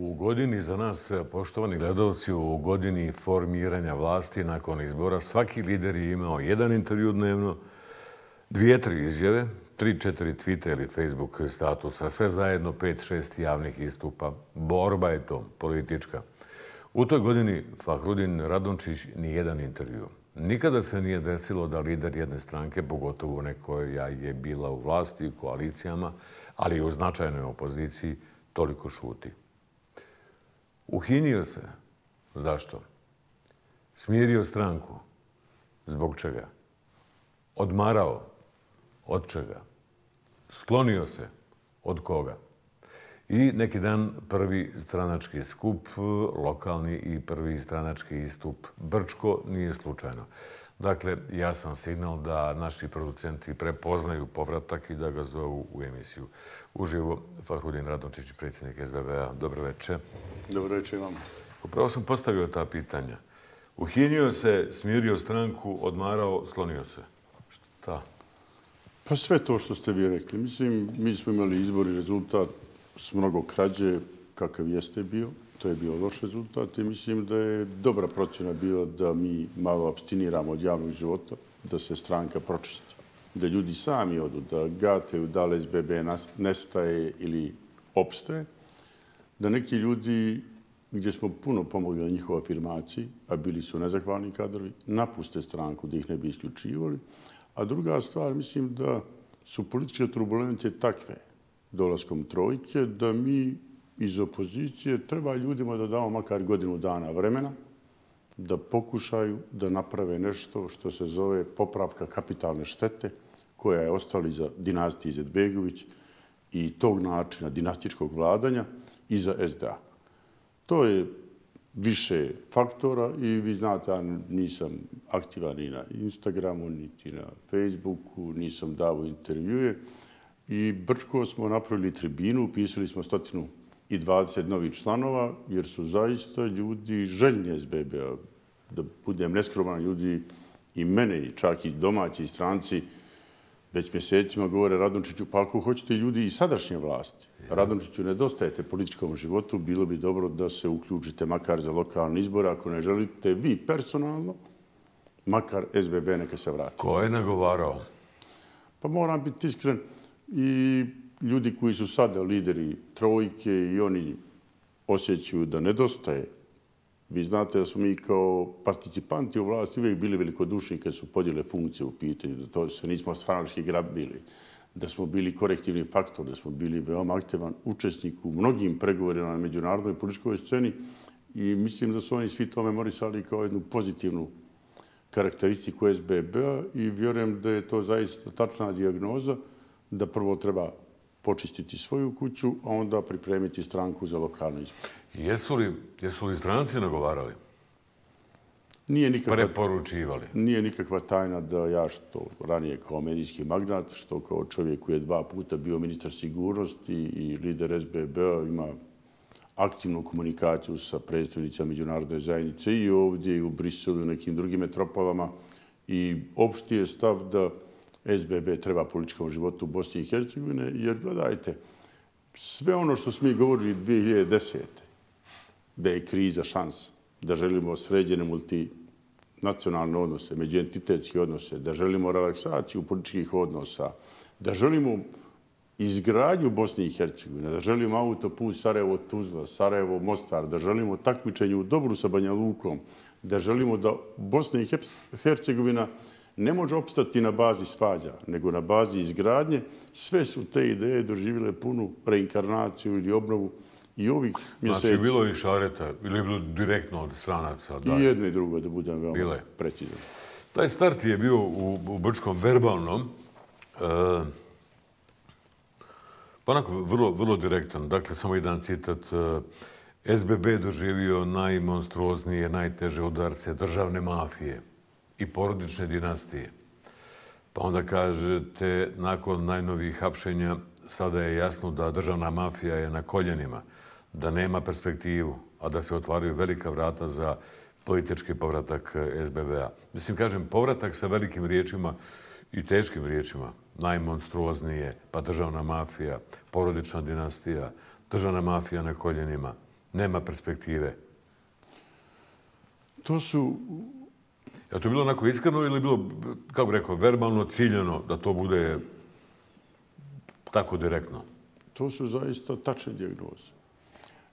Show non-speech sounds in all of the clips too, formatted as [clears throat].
U godini za nas, poštovani gledalci, u godini formiranja vlasti nakon izbora, svaki lider je imao jedan intervju dnevno, dvije, tri izjave, tri, četiri tweeta ili Facebook statusa, sve zajedno pet, šest javnih istupa. Borba je to, politička. U toj godini Fahrudin Radončić ni jedan intervju. Nikada se nije desilo da lider jedne stranke, pogotovo nekoja je bila u vlasti, u koalicijama, ali i u značajnoj opoziciji, toliko šuti. Uhinio se. Zašto? Smirio stranku. Zbog čega? Odmarao. Od čega? Sklonio se. Od koga? I neki dan prvi stranački skup, lokalni i prvi stranački istup Brčko, nije slučajno. Dakle, jasan signal da naši producenti prepoznaju povratak i da ga zovu u emisiju. Uživo, Fahrudin Radončić, predsjednik SBB-a. Dobro večer. Dobro večer vam. Upravo sam postavio ta pitanja. Uhinio se, smirio stranku, odmarao, slonio se. Šta? Pa sve to što ste vi rekli. Mislim, mi smo imali izbor i rezultat s mnogo krađe, kakav jeste bio. To je bio loš rezultat i mislim da je dobra procjena bila da mi malo abstiniramo od javnog života, da se stranka pročisti. Da ljudi sami odu, da gate da li SBB nestaje ili opstaje. Da neki ljudi, gdje smo puno pomogli na njihovoj afirmaciji, a bili su nezahvalni kadrovi, napuste stranku da ih ne bi isključivali. A druga stvar, mislim da su političke turbulencije takve dolaskom trojke, da mi iz opozicije treba ljudima da damo makar godinu dana vremena da pokušaju da naprave nešto što se zove popravka kapitalne štete koja je ostali za dinastije Izetbegović i tog načina dinastičkog vladanja i za SDA. To je više faktora i vi znate, ja nisam aktivan ni na Instagramu, niti na Facebooku, nisam davo intervjue. I Brčko smo napravili tribinu, upisali smo stotinu i 20 novih članova, jer su zaista ljudi željni SBB-a. Da budem neskroman, ljudi i mene, i čak i domaći stranci, već mjesecima govore Radončiću, pa ako hoćete ljudi i sadašnje vlasti, Radončiću nedostajete političkom životu, bilo bi dobro da se uključite makar za lokalni izbor, ako ne želite vi personalno, makar SBB neka se vrati. Ko je nagovarao? Pa moram biti iskren i ljudi koji su sada lideri trojke i oni osjećaju da nedostaje. Vi znate da smo mi kao participanti u vlasti uvijek bili velikodušni kad su podjele funkcije u pitanju, da to se nismo stranački grabili, da smo bili korektivni faktor, da smo bili veoma aktivan učesnik u mnogim pregovorima na međunarodnoj političkoj sceni i mislim da su oni svi to memorisali kao jednu pozitivnu karakteristiku SBB-a i vjerujem da je to zaista tačna dijagnoza da prvo treba počistiti svoju kuću, a onda pripremiti stranku za lokalne izbore. Jesu li, jesu li stranci nagovarali? Nije nikakva, Preporučivali? Nije nikakva tajna da ja što ranije kao medijski magnat, što kao čovjek koji je dva puta bio ministar sigurnosti i lider SBB-a ima aktivnu komunikaciju sa predstavnicama međunarodne zajednice i ovdje i u Briselu i u nekim drugim metropolama. I opšti je stav da SBB treba političkom životu u Bosni i Hercegovine, jer gledajte, sve ono što smo mi govorili 2010 da je kriza šans, da želimo sređene multinacionalne odnose, međuentitetske odnose, da želimo relaksaciju političkih odnosa, da želimo izgradnju Bosne i Hercegovine, da želimo autoput Sarajevo-Tuzla, Sarajevo-Mostar, da želimo takmičenje u dobru sa Banja Lukom, da želimo da Bosna i Hercegovina ne može opstati na bazi svađa, nego na bazi izgradnje. Sve su te ideje doživjele punu reinkarnaciju ili obnovu i ovih mjeseci. Znači, bilo i šareta, ili je bilo direktno od stranaca? I jedno i drugo, da budem veoma Bile. precizan. Taj start je bio u, u Brčkom verbalnom, e, pa onako vrlo, vrlo direktan. Dakle, samo jedan citat. E, SBB doživio najmonstruoznije, najteže udarce državne mafije i porodične dinastije. Pa onda kažete, nakon najnovih hapšenja, sada je jasno da državna mafija je na koljenima, da nema perspektivu, a da se otvaraju velika vrata za politički povratak SBB-a. Mislim, kažem, povratak sa velikim riječima i teškim riječima, najmonstruoznije, pa državna mafija, porodična dinastija, državna mafija na koljenima. nema perspektive. To su... Je to bilo onako iskreno ili bilo, kako bi rekao, verbalno ciljeno da to bude tako direktno? To su zaista tačne dijagnoze.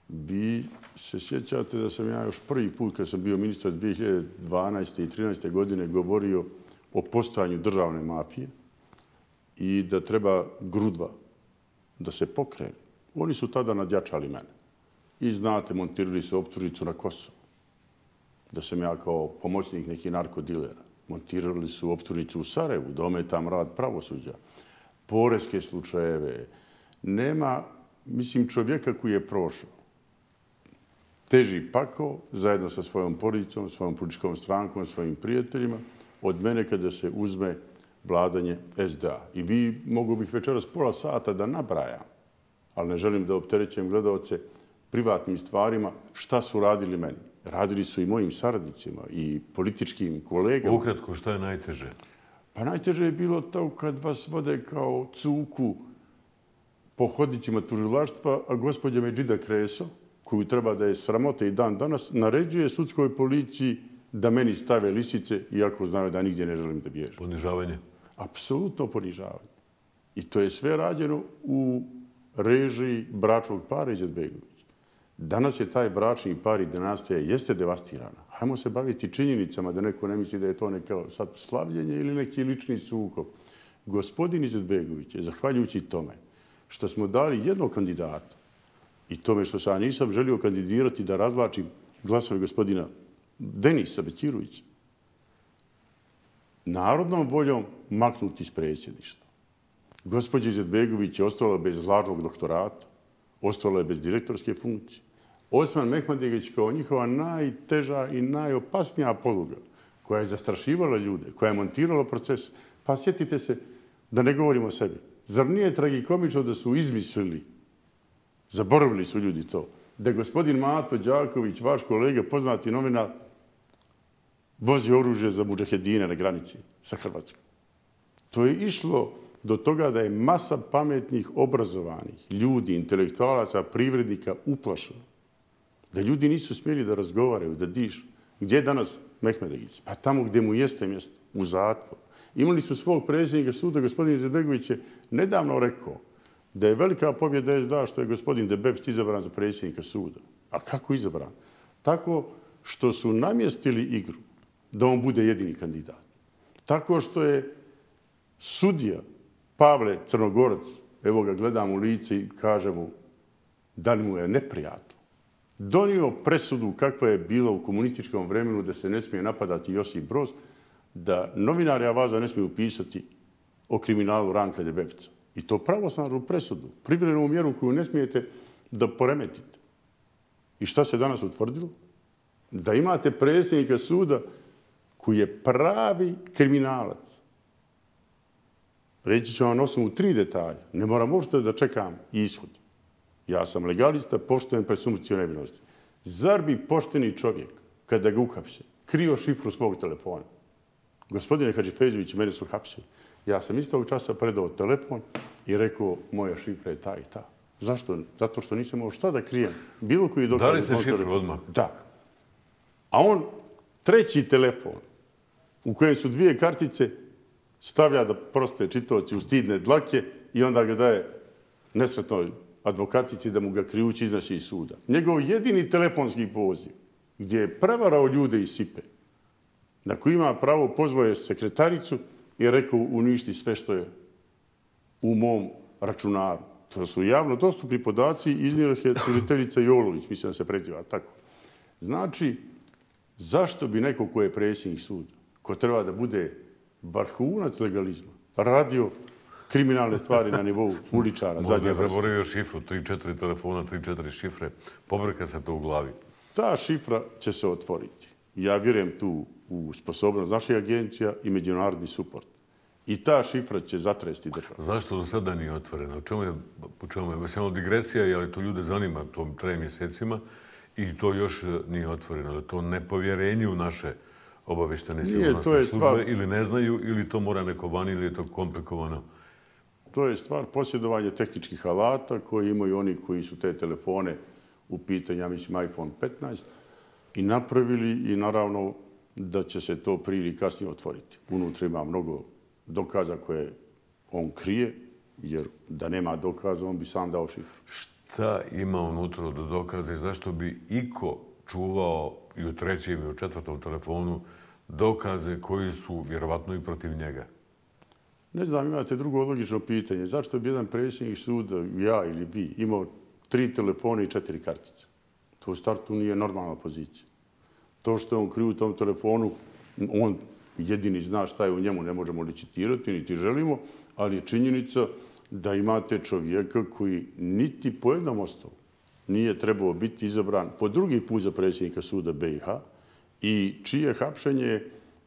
Vi se sjećate da sam ja još prvi put kad sam bio ministar 2012. i 2013. godine govorio o postojanju državne mafije i da treba grudva da se pokrene. Oni su tada nadjačali mene. I znate, montirali su optužnicu na Kosovo. Da sam ja kao pomoćnik nekih narkodilera. Montirali su optužnicu u Sarajevu, da ometam rad pravosuđa. Poreske slučajeve. Nema, mislim, čovjeka koji je prošao teži pako zajedno sa svojom porodicom, svojom političkom strankom, svojim prijateljima, od mene kada se uzme vladanje SDA. I vi mogu bih večeras pola sata da nabrajam, ali ne želim da opterećujem gledalce privatnim stvarima šta su radili meni. Radili su i mojim saradnicima i političkim kolegama. Ukratko, šta je najteže? Pa najteže je bilo to kad vas vode kao cuku po hodićima tužilaštva, a gospođa Međida Kreso, koju treba da je sramote i dan danas, naređuje sudskoj policiji da meni stave lisice, iako znaju da nigdje ne želim da bježem. Ponižavanje? Apsolutno ponižavanje. I to je sve rađeno u režiji bračnog para Izetbegovića. Danas je taj bračni par i dinastija jeste devastirana. Hajmo se baviti činjenicama da neko ne misli da je to neko sad slavljenje ili neki lični sukob. Gospodin Izetbegović je, zahvaljujući tome, što smo dali jednog kandidata i tome što sam nisam želio kandidirati da razvlačim glasove gospodina Denisa Bećirovića, narodnom voljom maknuti iz predsjedništva. Gospodin Izetbegović je ostala bez lažnog doktorata, ostala je bez direktorske funkcije. Osman Mehmadigić kao njihova najteža i najopasnija poluga koja je zastrašivala ljude, koja je montirala proces. Pa sjetite se da ne govorimo o sebi. Zar nije tragikomično da su izmislili, zaboravili su ljudi to, da je gospodin Mato Đaković, vaš kolega, poznati novina, vozi oružje za muđahedine na granici sa Hrvatskom. To je išlo do toga da je masa pametnih, obrazovanih ljudi, intelektualaca, privrednika uplašena da ljudi nisu smjeli da razgovaraju, da dišu. Gdje je danas Mehmedegić? Pa tamo gdje mu jeste mjesto, u zatvor. Imali su svog predsjednika suda, gospodin Izetbegović je nedavno rekao da je velika pobjeda SDA što je gospodin Debevć izabran za predsjednika suda. A kako izabran? Tako što su namjestili igru da on bude jedini kandidat. Tako što je sudija Pavle Crnogorac, evo ga gledam u lice i kaže mu da li mu je neprijatno donio presudu kakva je bila u komunističkom vremenu da se ne smije napadati Josip Broz, da novinari Avaza ne smiju pisati o kriminalu Ranka Debevca. I to pravosnažnu presudu, privremenu mjeru koju ne smijete da poremetite. I šta se danas utvrdilo? Da imate predsjednika suda koji je pravi kriminalac. Reći ću vam osnovu tri detalja. Ne moram uopšte da čekam ishod. Ja sam legalista, poštojem presumciju nevinosti. Zar bi pošteni čovjek, kada ga uhapše, krio šifru svog telefona? Gospodine Hadžifeđević, mene su hapsili. Ja sam istog časa predao telefon i rekao, moja šifra je ta i ta. Zašto? Zato što nisam imao šta da krijem. Bilo koji dokaz... Da li ste šifru odmah? Da. A on treći telefon u kojem su dvije kartice stavlja da proste čitoci u stidne dlake i onda ga daje nesretnoj advokatici da mu ga krijući iznasi iz suda. Njegov jedini telefonski poziv gdje je prevarao ljude iz Sipe, na koji ima pravo pozvoje sekretaricu i rekao uništi sve što je u mom računaru. To su javno dostupni podaci iznijela je tužiteljica Jolović, mislim da se preziva tako. Znači, zašto bi neko ko je predsjednik suda, ko treba da bude vrhunac legalizma, radio kriminalne stvari na nivou uličara. Možda je zaboravio šifru, 3-4 telefona, 3-4 šifre. Pobrka se to u glavi. Ta šifra će se otvoriti. Ja vjerujem tu u sposobnost naše agencija i međunarodni suport. I ta šifra će zatresti državu. Zašto do sada nije otvorena? U čemu je, u čemu je? Mislim, digresija, ali to ljude zanima to traje mjesecima i to još nije otvoreno. Da to nepovjerenje u naše obaveštene sigurnosti službe ili ne znaju ili to mora neko vani ili je to komplikovano? To je stvar posjedovanja tehničkih alata koji imaju oni koji su te telefone u pitanju, ja mislim, iPhone 15 i napravili i naravno da će se to prije ili kasnije otvoriti. Unutra ima mnogo dokaza koje on krije, jer da nema dokaza, on bi sam dao šifru. Šta ima unutra do dokaza i zašto bi iko čuvao i u trećem i u četvrtom telefonu dokaze koji su vjerovatno i protiv njega? Ne znam, imate drugo logično pitanje. Zašto bi jedan predsjednik suda, ja ili vi, imao tri telefona i četiri kartice? To u startu nije normalna pozicija. To što je on kriju u tom telefonu, on jedini zna šta je u njemu, ne možemo licitirati, niti želimo, ali je činjenica da imate čovjeka koji niti po jednom ostavu nije trebao biti izabran po drugi put za predsjednika suda BiH i čije hapšenje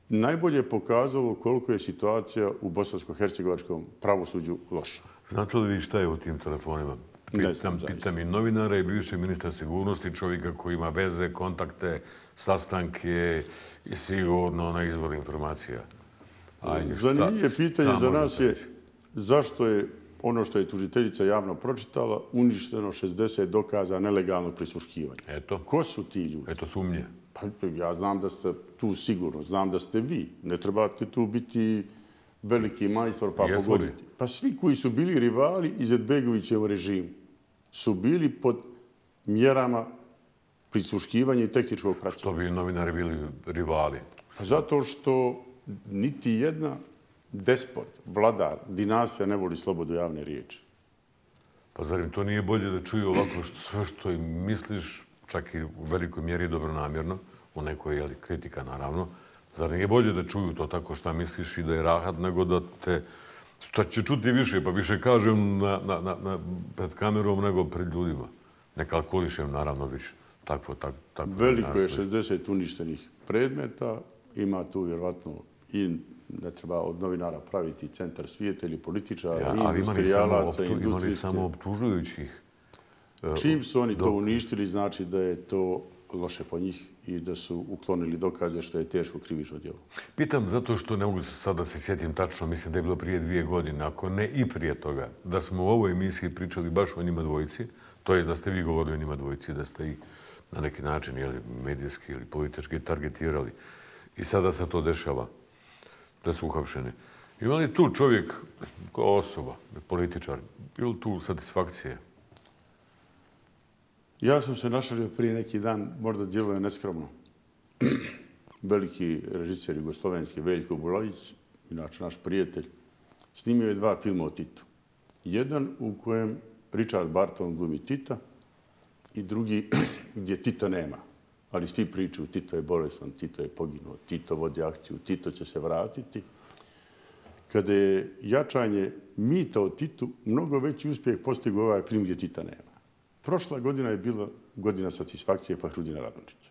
najbolje pokazalo koliko je situacija u bosansko-hercegovačkom pravosuđu loša. Znate li vi šta je u tim telefonima? Pitam, pitam i novinara i bivše ministra sigurnosti, čovjeka koji ima veze, kontakte, sastanke i sigurno na izvor informacija. Zanimljive pitanje za nas je zašto je ono što je tužiteljica javno pročitala, uništeno 60 dokaza nelegalnog prisluškivanja. Eto. Ko su ti ljudi? Eto sumnje. Pa ja znam da ste tu sigurno, znam da ste vi. Ne trebate tu biti veliki majstor pa Jesmo pogoditi. Pa svi koji su bili rivali iz Edbegovićevo režimu su bili pod mjerama prisluškivanja i tehničkog praćenja. Što bi novinari bili rivali? Pa zato što niti jedna despot, vladar, dinastija ne voli slobodu javne riječi. Pa zar im to nije bolje da čuju ovako što, sve što im misliš, čak i u velikoj mjeri dobronamjerno, u nekoj jeli, kritika naravno, zar nije bolje da čuju to tako što misliš i da je rahat, nego da te što će čuti više, pa više kažem na, na, na, pred kamerom nego pred ljudima. Ne kalkulišem naravno više. Takvo, tak, Veliko je 60 uništenih predmeta, ima tu vjerovatno i ne treba od novinara praviti centar svijeta ili političara, ja, ali industrijalaca, industrijske. Imali samo optužujućih. E, Čim su oni to uništili, znači da je to loše po njih i da su uklonili dokaze što je teško krivično djelo. Pitam zato što ne mogu sad da se sjetim tačno, mislim da je bilo prije dvije godine, ako ne i prije toga, da smo u ovoj emisiji pričali baš o njima dvojici, to je da ste vi govorili o njima dvojici, da ste ih na neki način ili medijski ili politički targetirali. I sada se to dešava da su uhapšeni. Ima li tu čovjek kao osoba, političar, ili tu satisfakcije? Ja sam se našalio prije neki dan, možda djeluje neskromno. [clears throat] Veliki režiser Jugoslovenski, Veljko Bulajić, inače naš prijatelj, snimio je dva filma o Titu. Jedan u kojem Richard Barton glumi Tita i drugi [clears throat] gdje Tita nema ali svi pričaju Tito je bolestan, Tito je poginuo, Tito vodi akciju, Tito će se vratiti. Kada je jačanje mita o Titu, mnogo veći uspjeh postigu ovaj film gdje Tita nema. Prošla godina je bila godina satisfakcije Fahrudina Radončića.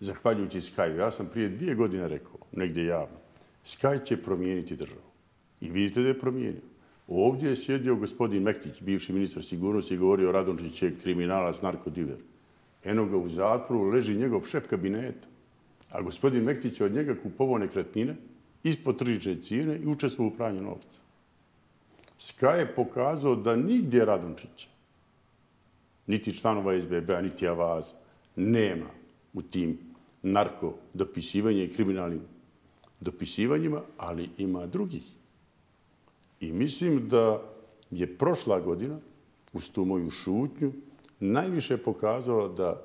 Zahvaljujući Skaju, ja sam prije dvije godine rekao, negdje javno, Skaj će promijeniti državu. I vidite da je promijenio. Ovdje je sjedio gospodin Mektić, bivši ministar sigurnosti, i govorio Radončić je kriminalac, narkodiler. Eno ga u zatvoru, leži njegov šef kabineta. A gospodin Mektić je od njega kupovao nekretnine ispod tržične cijene i učestvo u pranju novca. Ska je pokazao da nigdje Radončića, niti članova SBB-a, niti Avaz, nema u tim narko dopisivanja i kriminalnim dopisivanjima, ali ima drugih. I mislim da je prošla godina, uz tu moju šutnju, najviše pokazala da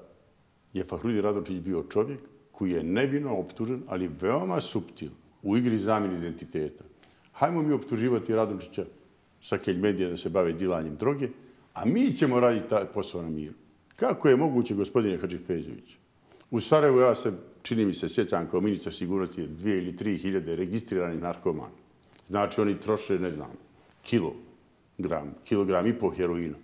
je Fahrudi Radočić bio čovjek koji je nevino optužen, ali veoma subtil u igri zamjeni identiteta. Hajmo mi optuživati Radončića sa Keljmedija da se bave dilanjem droge, a mi ćemo raditi taj posao na miru. Kako je moguće, gospodine Hadžifezović? U Sarajevu ja se, čini mi se, sjećam kao ministar sigurnosti dvije ili tri hiljade registriranih narkomana. Znači, oni troše, ne znam, kilogram, kilogram i po heroina.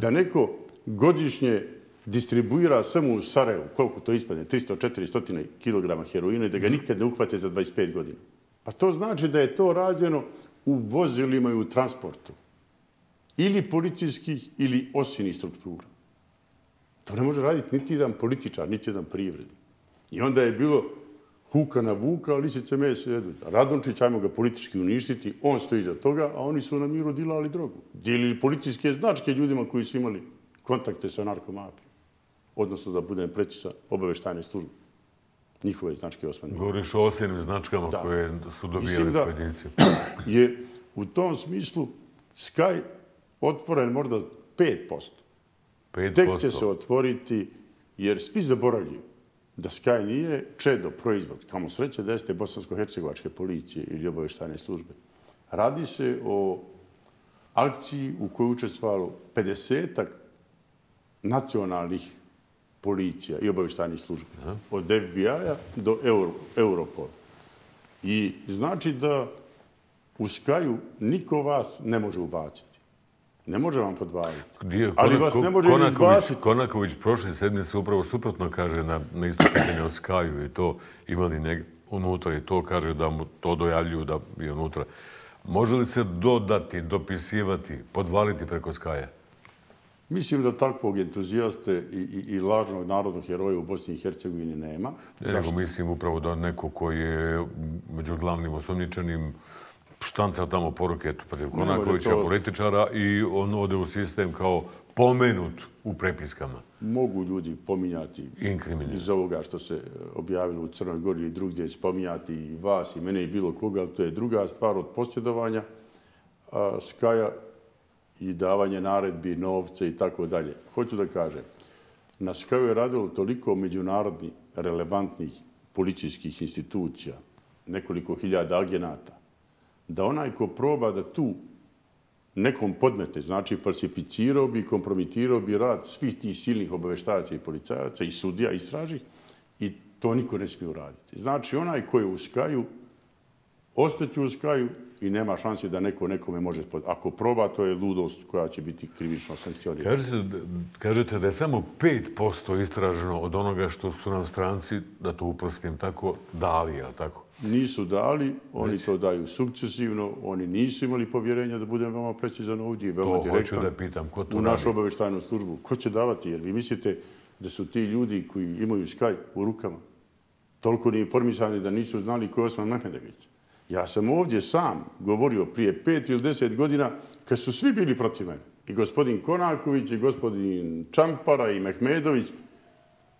Da neko godišnje distribuira samo u Sarajevu, koliko to ispadne, 300-400 kg heroina i da ga nikad ne uhvate za 25 godina. Pa to znači da je to rađeno u vozilima i u transportu. Ili policijskih, ili osini struktura. To ne može raditi niti jedan političar, niti jedan privrednik. I onda je bilo huka na vuka, lisice mese jedu. Radončić, ajmo ga politički uništiti, on stoji iza toga, a oni su na miru dilali drogu. Dilili policijske značke ljudima koji su imali kontakte sa narkomafijom. Odnosno, da budem precisa, obaveštajne službe. Njihove značke osmanje. Govoriš o osjenim značkama koje su dobijali pojedinci. [clears throat] je u tom smislu Sky otvoren možda 5%. 5%. Tek će se otvoriti, jer svi zaboravljaju da Sky nije čedo proizvod, kamo sreće da jeste bosansko-hercegovačke policije ili obaveštajne službe. Radi se o akciji u kojoj učestvalo 50-ak nacionalnih policija i obaveštajnih službi. Od FBI-a do Europola. I znači da u Skaju niko vas ne može ubaciti. Ne može vam podvaliti. Ali vas ne može ni izbaciti. Konaković prošle sedmice upravo suprotno kaže na, na isto o Skaju i to imali neg unutra i to kaže da mu to dojavljuju da je unutra. Može li se dodati, dopisivati, podvaliti preko Skaja? Mislim da takvog entuzijaste i, i, i lažnog narodnog heroja u Bosni i Hercegovini nema. Nego mislim upravo da neko koji je među glavnim osumničenim štanca tamo poruke protiv Konakovića, to... političara i on ode u sistem kao pomenut u prepiskama. Mogu ljudi pominjati iz ovoga što se objavilo u Crnoj Gori i drugdje, spominjati i vas i mene i bilo koga, ali to je druga stvar od posjedovanja Skaja i davanje naredbi, novce i tako dalje. Hoću da kažem, na Skaju je radilo toliko međunarodnih relevantnih policijskih institucija, nekoliko hiljada agenata, da onaj ko proba da tu nekom podmete, znači falsificirao bi i kompromitirao bi rad svih tih silnih obaveštajaca i policajaca i sudija i straži i to niko ne smije uraditi. Znači onaj ko je u Skaju, ostaće u Skaju i nema šanse da neko nekome može... Ako proba, to je ludost koja će biti krivično sankcionirana. Kažete, kažete da je samo 5% istraženo od onoga što su nam stranci, da to uprostim tako, dali, ali tako? Nisu dali, oni to daju sukcesivno, oni nisu imali povjerenja da budem veoma precizan ovdje i veoma direktan. To hoću da pitam, ko to U našu obaveštajnu službu. Ko će davati? Jer vi mislite da su ti ljudi koji imaju Skype u rukama toliko informisani da nisu znali ko je Osman Mehmedević. Ja sam ovdje sam govorio prije pet ili deset godina kad su svi bili protiv mene. I gospodin Konaković, i gospodin Čampara, i Mehmedović,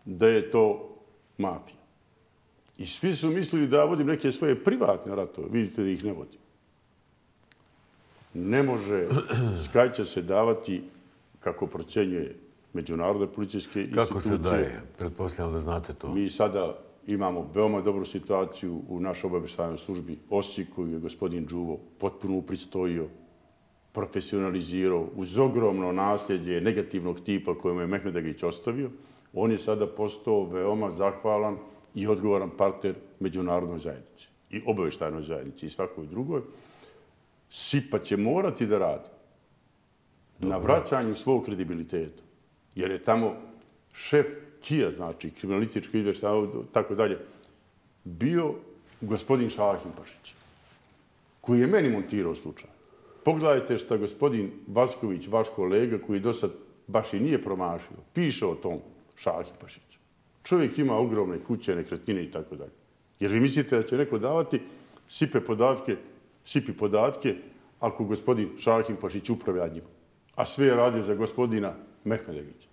da je to mafija. I svi su mislili da vodim neke svoje privatne ratove. Vidite da ih ne vodim. Ne može [clears throat] skajća se davati kako procenjuje međunarodne policijske institucije. Kako se daje? Pretpostavljam da znate to. Mi sada imamo veoma dobru situaciju u našoj obaveštajnoj službi Osi, koju je gospodin Đuvo potpuno upristojio, profesionalizirao uz ogromno nasljeđe negativnog tipa kojemu je Mehmedagić ostavio. On je sada postao veoma zahvalan i odgovoran partner međunarodnoj zajednici i obaveštajnoj zajednici i svakoj drugoj. Sipa će morati da radi na vraćanju svog kredibiliteta, jer je tamo šef KIA, znači kriminalistički izveštaj, tako dalje, bio gospodin Šahim Pašić, koji je meni montirao slučaj. Pogledajte što gospodin Vasković, vaš kolega, koji do sad baš i nije promašio, piše o tom Šahim Pašiću. Čovjek ima ogromne kuće, nekretnine i tako dalje. Jer vi mislite da će neko davati sipe podatke, sipi podatke, ako gospodin Šahin Pašić upravlja njima. A sve je radio za gospodina Mehmedevića.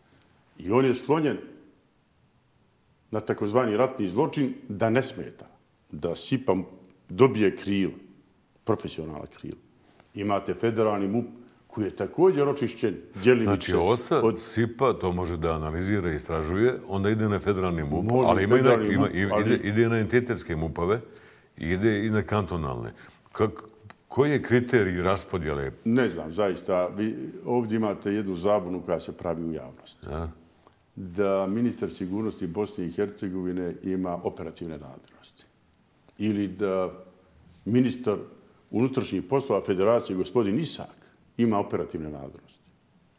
I on je sklonjen na takozvani ratni zločin da ne smeta da SIPA dobije krila, profesionalna krila. Imate federalni MUP koji je također očišćen djelimice. Znači, osa od... SIPA to može da analizira i istražuje, onda ide na federalni MUP, može ali ima i na, ima, ali... ide, ide na entitetske MUPove, ide i na kantonalne. Kak, koji je kriterij raspodjele? Ne znam, zaista. Vi ovdje imate jednu zabunu koja se pravi u javnosti. Ja da ministar sigurnosti Bosne i Hercegovine ima operativne nadležnosti. Ili da ministar unutrašnjih poslova federacije, gospodin Isak, ima operativne nadležnosti.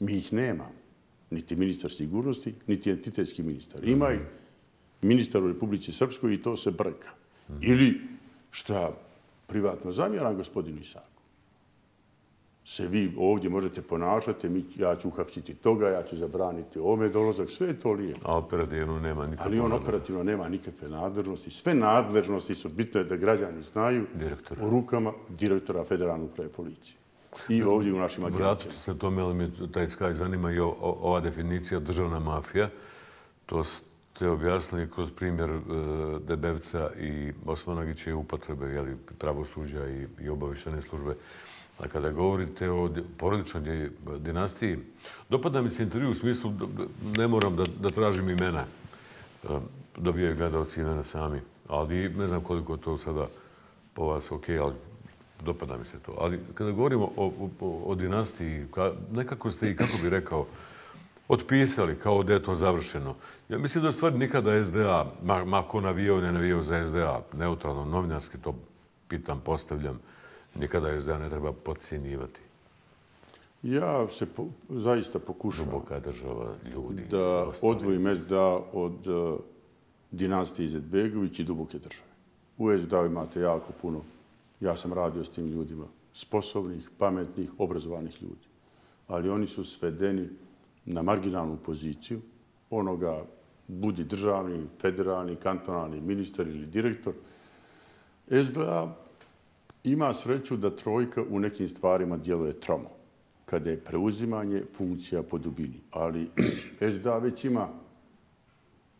Mi ih nemamo. Niti ministar sigurnosti, niti entitetski ministar. Ima ih ministar u Republici Srpskoj i to se brka. Ili šta privatno zamjera gospodin Isak se vi ovdje možete ponašati, mi, ja ću uhapsiti toga, ja ću zabraniti ome dolazak, sve je to lijepo. A operativno nema nikakve Ali on operativno nema nikakve nadležnosti. Sve nadležnosti su bitne da građani znaju Direktora. u rukama direktora Federalne uprave policije. I ovdje u našim agencijama. Vratit se tome, ali mi taj skaj zanima i ova definicija državna mafija. To ste objasnili kroz primjer e, Debevca i Osmanagiće upotrebe pravosuđa i obavištene službe. A kada govorite o porodičnoj dinastiji, dopada mi se intervju u smislu, ne moram da tražim imena, e, dobijaju gledalci imena sami, ali ne znam koliko to sada po vas ok, ali dopada mi se to. Ali kada govorimo o, o, o dinastiji, nekako ste i, kako bi rekao, otpisali kao da je to završeno. Ja mislim da stvari nikada SDA, ma, ma ko navijao, ne navijao za SDA, neutralno, novinarski to pitam, postavljam, nikada SDA ne treba podcjenjivati. Ja se po, zaista pokušam Duboka država ljudi. Da odvojim SDA od uh, dinastije Izetbegović i duboke države. U SDA imate jako puno Ja sam radio s tim ljudima, sposobnih, pametnih, obrazovanih ljudi. Ali oni su svedeni na marginalnu poziciju onoga budi državni, federalni, kantonalni ministar ili direktor. SDA ima sreću da trojka u nekim stvarima djeluje tromo kada je preuzimanje funkcija po dubini. Ali [clears throat] SDA već ima,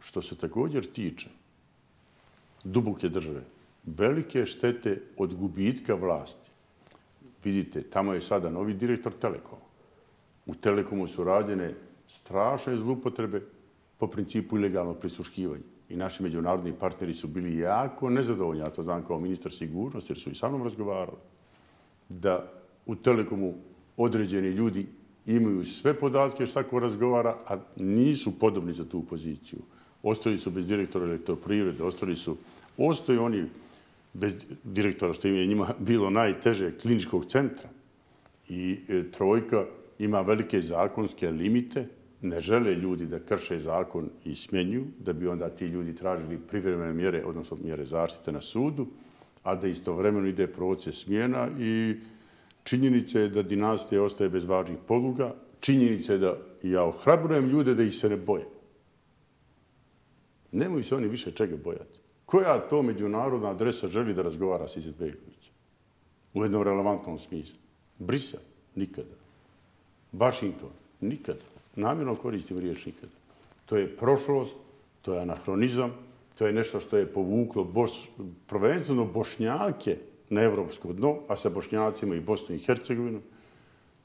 što se također tiče, duboke države, velike štete od gubitka vlasti. Vidite, tamo je sada novi direktor Telekoma. U Telekomu su rađene strašne zlupotrebe po principu ilegalnog prisuškivanja. I naši međunarodni partneri su bili jako nezadovoljni, ja to znam kao ministar sigurnosti, jer su i sa mnom razgovarali, da u Telekomu određeni ljudi imaju sve podatke šta ko razgovara, a nisu podobni za tu poziciju. Ostali su bez direktora elektroprivrede, ostali su, ostaju oni bez direktora, što je njima [laughs] bilo najteže, kliničkog centra. I e, trojka ima velike zakonske limite, ne žele ljudi da krše zakon i smjenju, da bi onda ti ljudi tražili privremene mjere, odnosno mjere zaštite na sudu, a da istovremeno ide proces smjena i činjenica je da dinastija ostaje bez važnih poluga, činjenica je da ja ohrabrujem ljude da ih se ne boje. Nemoj se oni više čega bojati. Koja to međunarodna adresa želi da razgovara s Izetbegovićem? U jednom relevantnom smislu. Brisa? Nikada. Washington? Nikada. Namjerno koristim riječ nikada. To je prošlost, to je anahronizam, to je nešto što je povuklo boš, prvenstveno bošnjake na evropsko dno, a sa bošnjacima i Bosnu i Hercegovinu.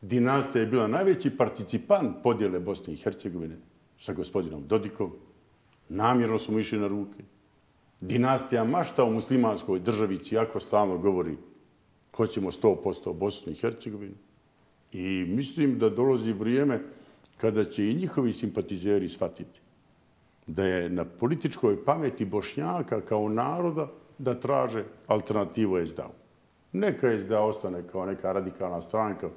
Dinastija je bila najveći participant podjele Bosne i Hercegovine sa gospodinom Dodikom. Namjerno smo išli na ruke dinastija mašta u muslimanskoj državi, jako stalno govori hoćemo 100% Bosnu i Hercegovinu. I mislim da dolazi vrijeme kada će i njihovi simpatizeri shvatiti da je na političkoj pameti Bošnjaka kao naroda da traže alternativu SDA. Neka SDA ostane kao neka radikalna stranka,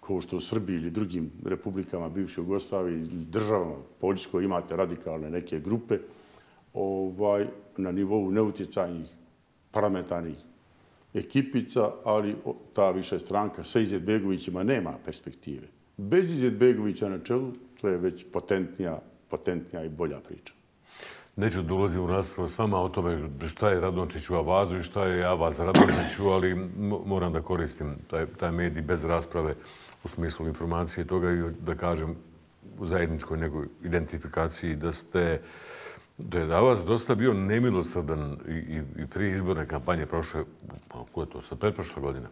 kao što u Srbiji ili drugim republikama bivše Jugoslavije, državama, Poljskoj imate radikalne neke grupe, ovaj, na nivou neutjecajnih parlamentarnih ekipica, ali ta više stranka sa Izetbegovićima nema perspektive. Bez Izetbegovića na čelu, to je već potentnija, potentnija i bolja priča. Neću da ulazim u raspravu s vama o tome šta je Radončić u Avazu i šta je Avaz Radončiću, ali moram da koristim taj, taj medij bez rasprave u smislu informacije toga i da kažem u zajedničkoj nekoj identifikaciji da ste uh, je vas dosta bio nemilosrdan i, i, i prije izborne kampanje prošle, pa ko je to, sa pretprošle godine.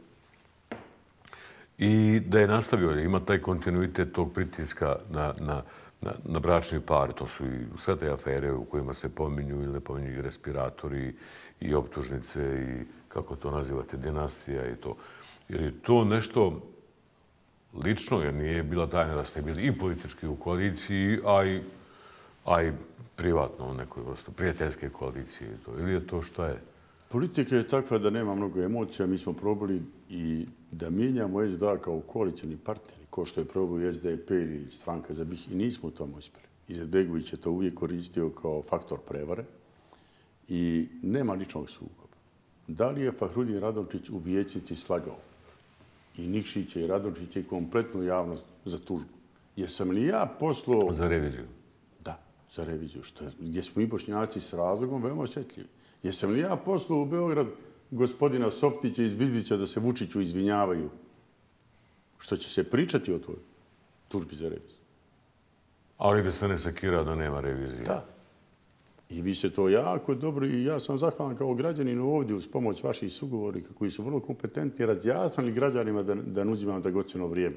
I da je nastavio, ima taj kontinuitet tog pritiska na, na, na, na bračni par. To su i sve te afere u kojima se pominju ili ne pominju i respiratori i optužnice i kako to nazivate, dinastija i to. Jer je to nešto lično, jer nije bila tajna da ste bili i politički u koaliciji, a i, a i privatno u nekoj vrstu, prijateljske koalicije to, ili je to što je? Politika je takva da nema mnogo emocija. Mi smo probali i da mijenjamo SDA kao koalicijni partneri, ko što je probao i SDP ili stranka za BiH i nismo u tom uspjeli. Izetbegović je to uvijek koristio kao faktor prevare i nema ličnog sukoba. Da li je Fahrudin Radončić u vijećici slagao? I Nikšić i Radončić je kompletnu javnost za tužbu. Jesam li ja poslao... Za reviziju za reviziju, što je, gdje smo i bošnjaci s razlogom veoma osjetljivi. Jesam li ja poslao u Beograd gospodina Softića iz Vizdića da se Vučiću izvinjavaju što će se pričati o tvoj tužbi za reviziju. Ali da sve ne sekira da nema revizije. Da. I vi ste to jako dobro i ja sam zahvalan kao građanin ovdje uz pomoć vaših sugovornika koji su vrlo kompetentni razjasnili građanima da, da ne uzimam dragoceno vrijeme.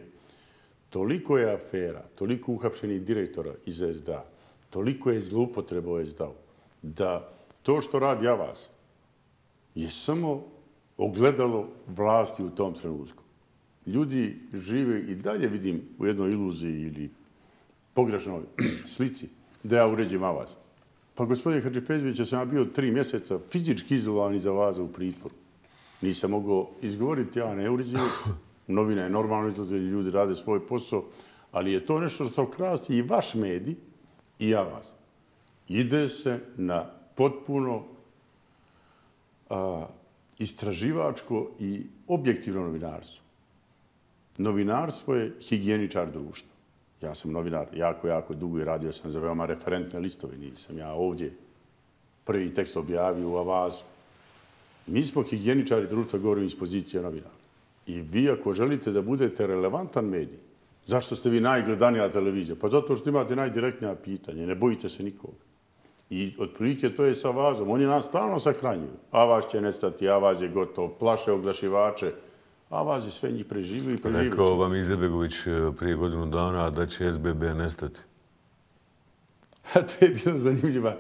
Toliko je afera, toliko uhapšenih direktora iz SDA, toliko je zloupotreba u SDA, da to što radi ja vas je samo ogledalo vlasti u tom trenutku. Ljudi žive i dalje, vidim, u jednoj iluziji ili pogrešnoj [clears throat] slici da ja uređim vas. Pa gospodin Hadžifezović, ja sam ja bio tri mjeseca fizički izolovan iz Avaza u pritvoru. Nisam mogao izgovoriti, ja ne uređujem. Novina je normalno, ljudi rade svoj posao, ali je to nešto što krasti i vaš medij i ja vas. Ide se na potpuno a, istraživačko i objektivno novinarstvo. Novinarstvo je higijeničar društva. Ja sam novinar jako, jako dugo i radio sam za veoma referentne listove. Nisam ja ovdje prvi tekst objavio u Avazu. Mi smo higijeničari društva, govorim iz pozicije novinara. I vi ako želite da budete relevantan medij, zašto ste vi najgledanija televizija? Pa zato što imate najdirektnija pitanje, ne bojite se nikoga. I otprilike to je sa vazom. Oni nas stalno sahranjuju. Avaz će nestati, Avaz je gotov, plaše oglašivače. Avaz je sve njih preživio i preživio. Rekao vam Izebegović e, prije godinu dana da će SBB nestati. [laughs] to je bila zanimljiva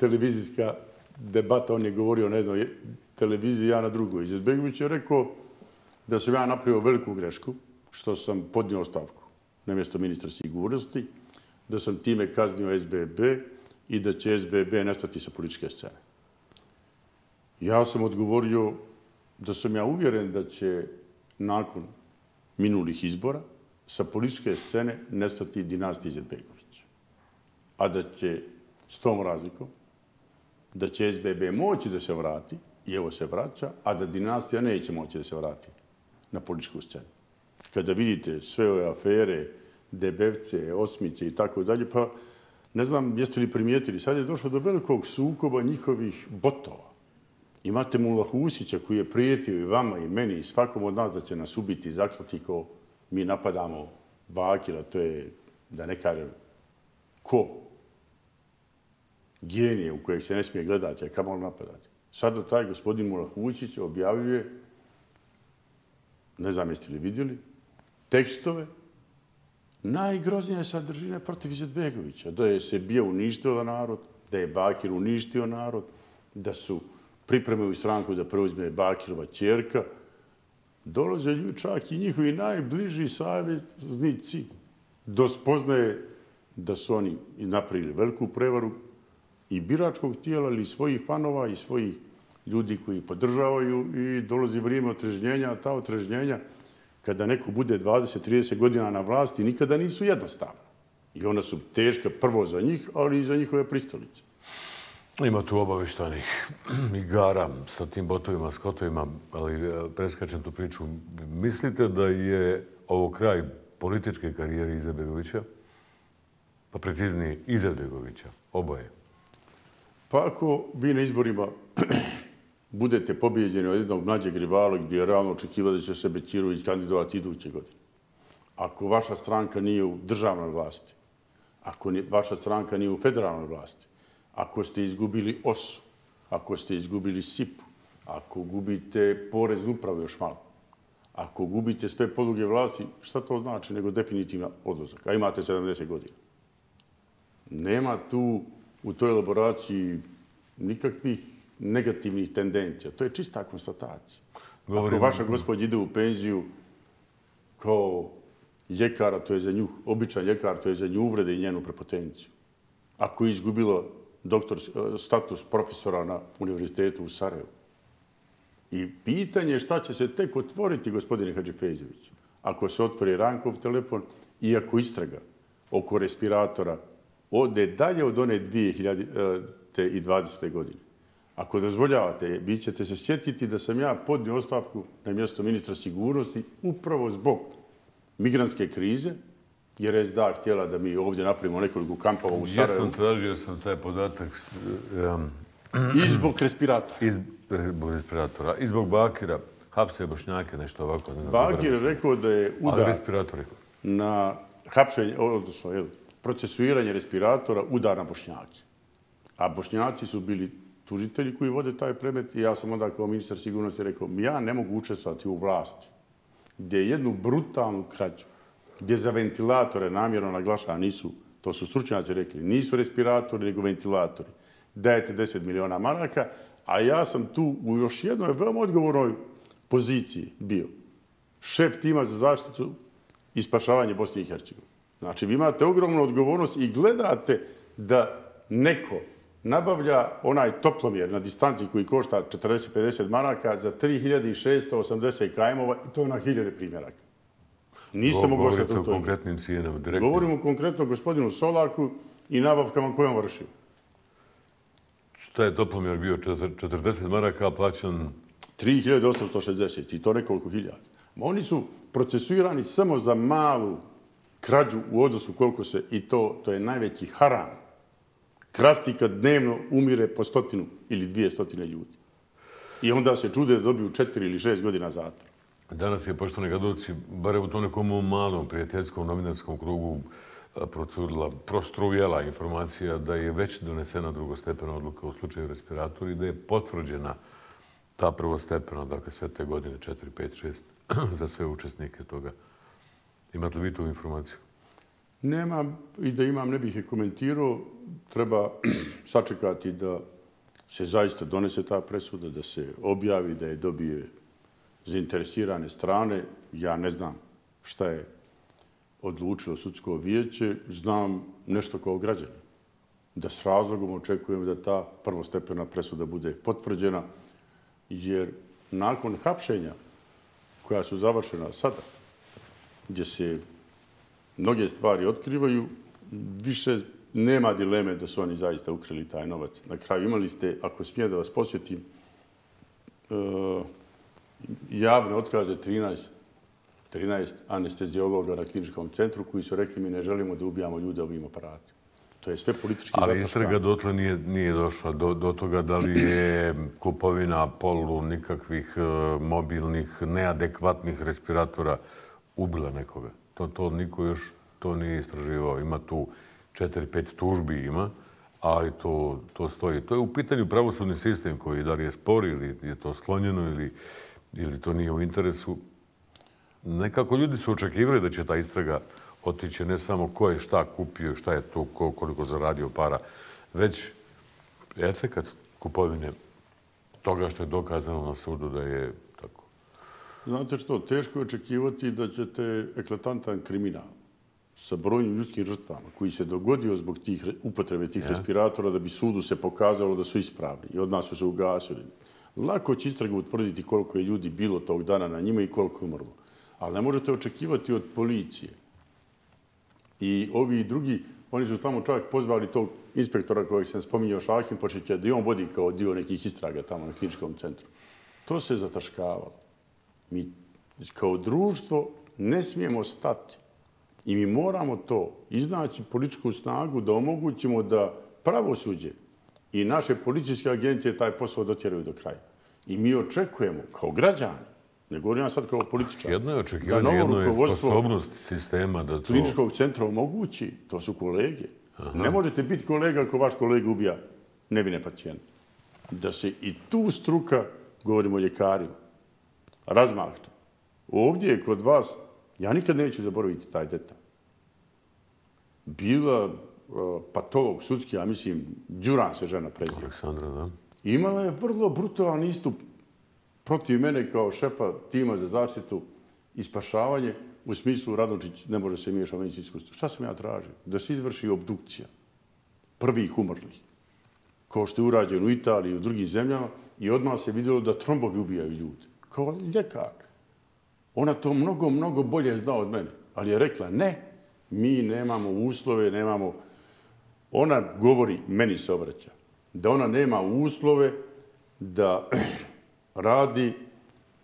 televizijska debata. On je govorio na jednoj televiziji, ja na drugoj. Izebegović je rekao da sam ja napravio veliku grešku, što sam podnio ostavku na mjesto ministra sigurnosti, da sam time kaznio SBB, i da će SBB nestati sa političke scene. Ja sam odgovorio da sam ja uvjeren da će nakon minulih izbora sa političke scene nestati dinastija Izetbegović. A da će s tom razlikom da će SBB moći da se vrati, i evo se vraća, a da dinastija neće moći da se vrati na političku scenu. Kada vidite sve ove afere, debevce, osmice i tako dalje, pa ne znam jeste li primijetili, sad je došlo do velikog sukoba njihovih botova. Imate Mula Husića koji je prijetio i vama i meni i svakom od nas da će nas ubiti i zaklati ko mi napadamo Bakila, to je, da ne kažem, ko? Genije u kojeg se ne smije gledati, a kamo napadati. Sada taj gospodin Mula Husić objavljuje, ne znam jeste li vidjeli, tekstove najgroznije sadržine protiv Izetbegovića. Da je se bio uništio narod, da je Bakir uništio narod, da su pripremili stranku da preuzme Bakirova čerka. Dolaze ljudi čak i njihovi najbliži savjetnici do spoznaje da su oni napravili veliku prevaru i biračkog tijela, ali i svojih fanova i svojih ljudi koji podržavaju i dolazi vrijeme otrežnjenja, a ta otrežnjenja kada neko bude 20-30 godina na vlasti, nikada nisu jednostavne. I ona su teška prvo za njih, ali i za njihove pristalice. Ima tu obaveštanih igara sa tim botovima, skotovima, ali e, preskačem tu priču. Mislite da je ovo kraj političke karijere Izebegovića? Pa preciznije Izebegovića, oboje. Pa ako vi na izborima budete pobjeđeni od jednog mlađeg rivala gdje je realno očekivao da će se Bećirović kandidovati iduće godine. Ako vaša stranka nije u državnoj vlasti, ako vaša stranka nije u federalnoj vlasti, ako ste izgubili OSU, ako ste izgubili SIP-u, ako gubite porez upravo još malo, ako gubite sve poluge vlasti, šta to znači nego definitivna odlazak? A imate 70 godina. Nema tu u toj elaboraciji nikakvih negativnih tendencija. To je čista konstatacija. Ako vaša gospod ide u penziju kao ljekara, to je za nju, običan ljekar, to je za nju uvrede i njenu prepotenciju. Ako je izgubila doktor, status profesora na univerzitetu u Sarajevu. I pitanje je šta će se tek otvoriti, gospodine Hadžifeđević, ako se otvori Rankov telefon i ako istraga oko respiratora ode dalje od one 2020. godine. Ako dozvoljavate, vi ćete se sjetiti da sam ja podnio ostavku na mjesto ministra sigurnosti upravo zbog migrantske krize, jer je SDA htjela da mi ovdje napravimo nekoliko kampova u Sarajevu. Ja sam tražio sam taj podatak. I zbog respiratora. I zbog respiratora. I zbog Bakira. hapse bošnjake, nešto ovako. Ne znam, Bagir je rekao da je Ali udar respiratori. na hapšenje, odnosno jel, procesuiranje respiratora udar na bošnjake. A bošnjaci su bili tužitelji koji vode taj predmet i ja sam onda kao ministar sigurnosti rekao ja ne mogu učestvovati u vlasti gdje jednu brutalnu krađu, gdje za ventilatore namjerno naglašava nisu, to su stručnjaci rekli, nisu respiratori nego ventilatori. Dajete 10 miliona maraka, a ja sam tu u još jednoj veoma odgovornoj poziciji bio. Šef tima za zaštitu i spašavanje Bosne i Hercegovine. Znači, vi imate ogromnu odgovornost i gledate da neko nabavlja onaj toplomjer na distanci koji košta 40-50 maraka za 3680 kajmova i to na hiljade primjeraka. Nisam mogao Govorite ostati u toj konkretnim cijenama, direktno. Govorimo konkretno o gospodinu Solaku i nabavkama koje on vršio. Šta je toplomjer bio? Četir- 40 maraka plaćan 3860 i to nekoliko hiljada. Ma Oni su procesuirani samo za malu krađu u odnosu koliko se, i to, to je najveći haram. Krasti kad dnevno umire po stotinu ili dvije stotine ljudi. I onda se čude da dobiju četiri ili šest godina zatvora. Danas je, poštovani gledalci, bare u tom nekom malom prijateljskom novinarskom krugu procurila, prostrujela informacija da je već donesena drugostepena odluka u slučaju respiratora i da je potvrđena ta prvostepena, dakle sve te godine, 4, 5, 6, za sve učesnike toga. Imate li vi tu informaciju? Nemam i da imam, ne bih je komentirao. Treba [clears throat] sačekati da se zaista donese ta presuda, da se objavi, da je dobije zainteresirane strane. Ja ne znam šta je odlučilo sudsko vijeće. Znam nešto kao građani. Da s razlogom očekujem da ta prvostepena presuda bude potvrđena, jer nakon hapšenja koja su završena sada, gdje se mnoge stvari otkrivaju, više nema dileme da su oni zaista ukrili taj novac. Na kraju imali ste, ako smijem da vas posjetim, e, javne otkaze 13, 13 anestezijologa na kliničkom centru koji su rekli mi ne želimo da ubijamo ljude ovim aparatima. To je sve politički Ali zataškano. istraga dotle nije, nije došla do, do toga da li je kupovina polu nikakvih e, mobilnih, neadekvatnih respiratora ubila nekoga. To, to niko još to nije istraživao. Ima tu 4-5 tužbi ima, ali to, to stoji. To je u pitanju pravosudni sistem koji da li je spor ili je to slonjeno ili, ili to nije u interesu. Nekako ljudi su očekivali da će ta istraga otići ne samo ko je šta kupio, šta je to, ko, koliko zaradio para, već efekat kupovine toga što je dokazano na sudu da je. Znate što, teško je očekivati da ćete eklatantan kriminal sa brojnim ljudskim žrtvama koji se dogodio zbog tih re- upotrebe tih respiratora da bi sudu se pokazalo da su ispravni i od nas su se ugasili. Lako će istraga utvrditi koliko je ljudi bilo tog dana na njima i koliko je umrlo. Ali ne možete očekivati od policije. I ovi drugi, oni su tamo čak pozvali tog inspektora kojeg sam spominjao Šahin, počeće da i on vodi kao dio nekih istraga tamo na kliničkom centru. To se zataškavalo. Mi kao društvo ne smijemo stati. I mi moramo to iznaći političku snagu da omogućimo da pravosuđe i naše policijske agencije taj posao dotjeraju do kraja. I mi očekujemo kao građani, ne govorim ja sad kao političar, Jedno je očekivanje, jedno je sposobnost sistema da to... kliničkog centra omogući, to su kolege. Ne možete biti kolega ako vaš kolega ubija nevine pacijente. Da se i tu struka, govorimo o ljekarima, razmahne. Ovdje je kod vas, ja nikad neću zaboraviti taj detalj. Bila uh, patolog sudski, ja mislim, Đuran se žena preziva. Aleksandra, da? Imala je vrlo brutalan istup protiv mene kao šefa tima za zaštitu i spašavanje u smislu Radočić ne može se miješati u medicinsku struku. Šta sam ja tražio? Da se izvrši obdukcija prvih umrlih, kao što je urađeno u Italiji i u drugim zemljama i odmah se vidjelo da trombovi ubijaju ljude. Kao ljekar. Ona to mnogo, mnogo bolje zna od mene. Ali je rekla, ne, mi nemamo uslove, nemamo... Ona govori, meni se obraća, da ona nema uslove da [clears throat] radi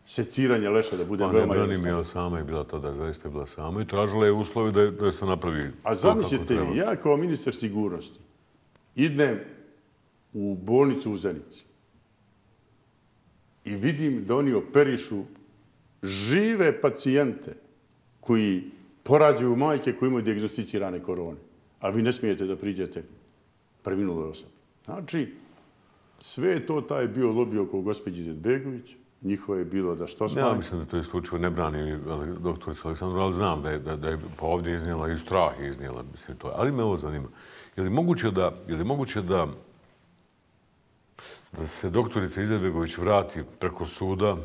seciranje leša, da bude Pa veoma jednostavno. je sama je bila tada, zaista bila sama i tražila je uslove da, da se napravi A zamislite vi, ja kao ministar sigurnosti idem u bolnicu u Zenici i vidim da oni operišu žive pacijente koji porađuju majke koji imaju diagnosticirane korone, a vi ne smijete da priđete preminuloj osobi. Znači, sve je to taj bio lobby oko gospođi Zedbegović, njihovo je bilo da što smanji. Ja mislim da to je slučaj ne brani doktor Aleksandru, ali znam da je, da, da je pa ovdje iznijela i strah iznijela. Mislim, to. Ali me ovo zanima. Je li moguće da, je li moguće da, da se doktorica Izetbegović vrati preko suda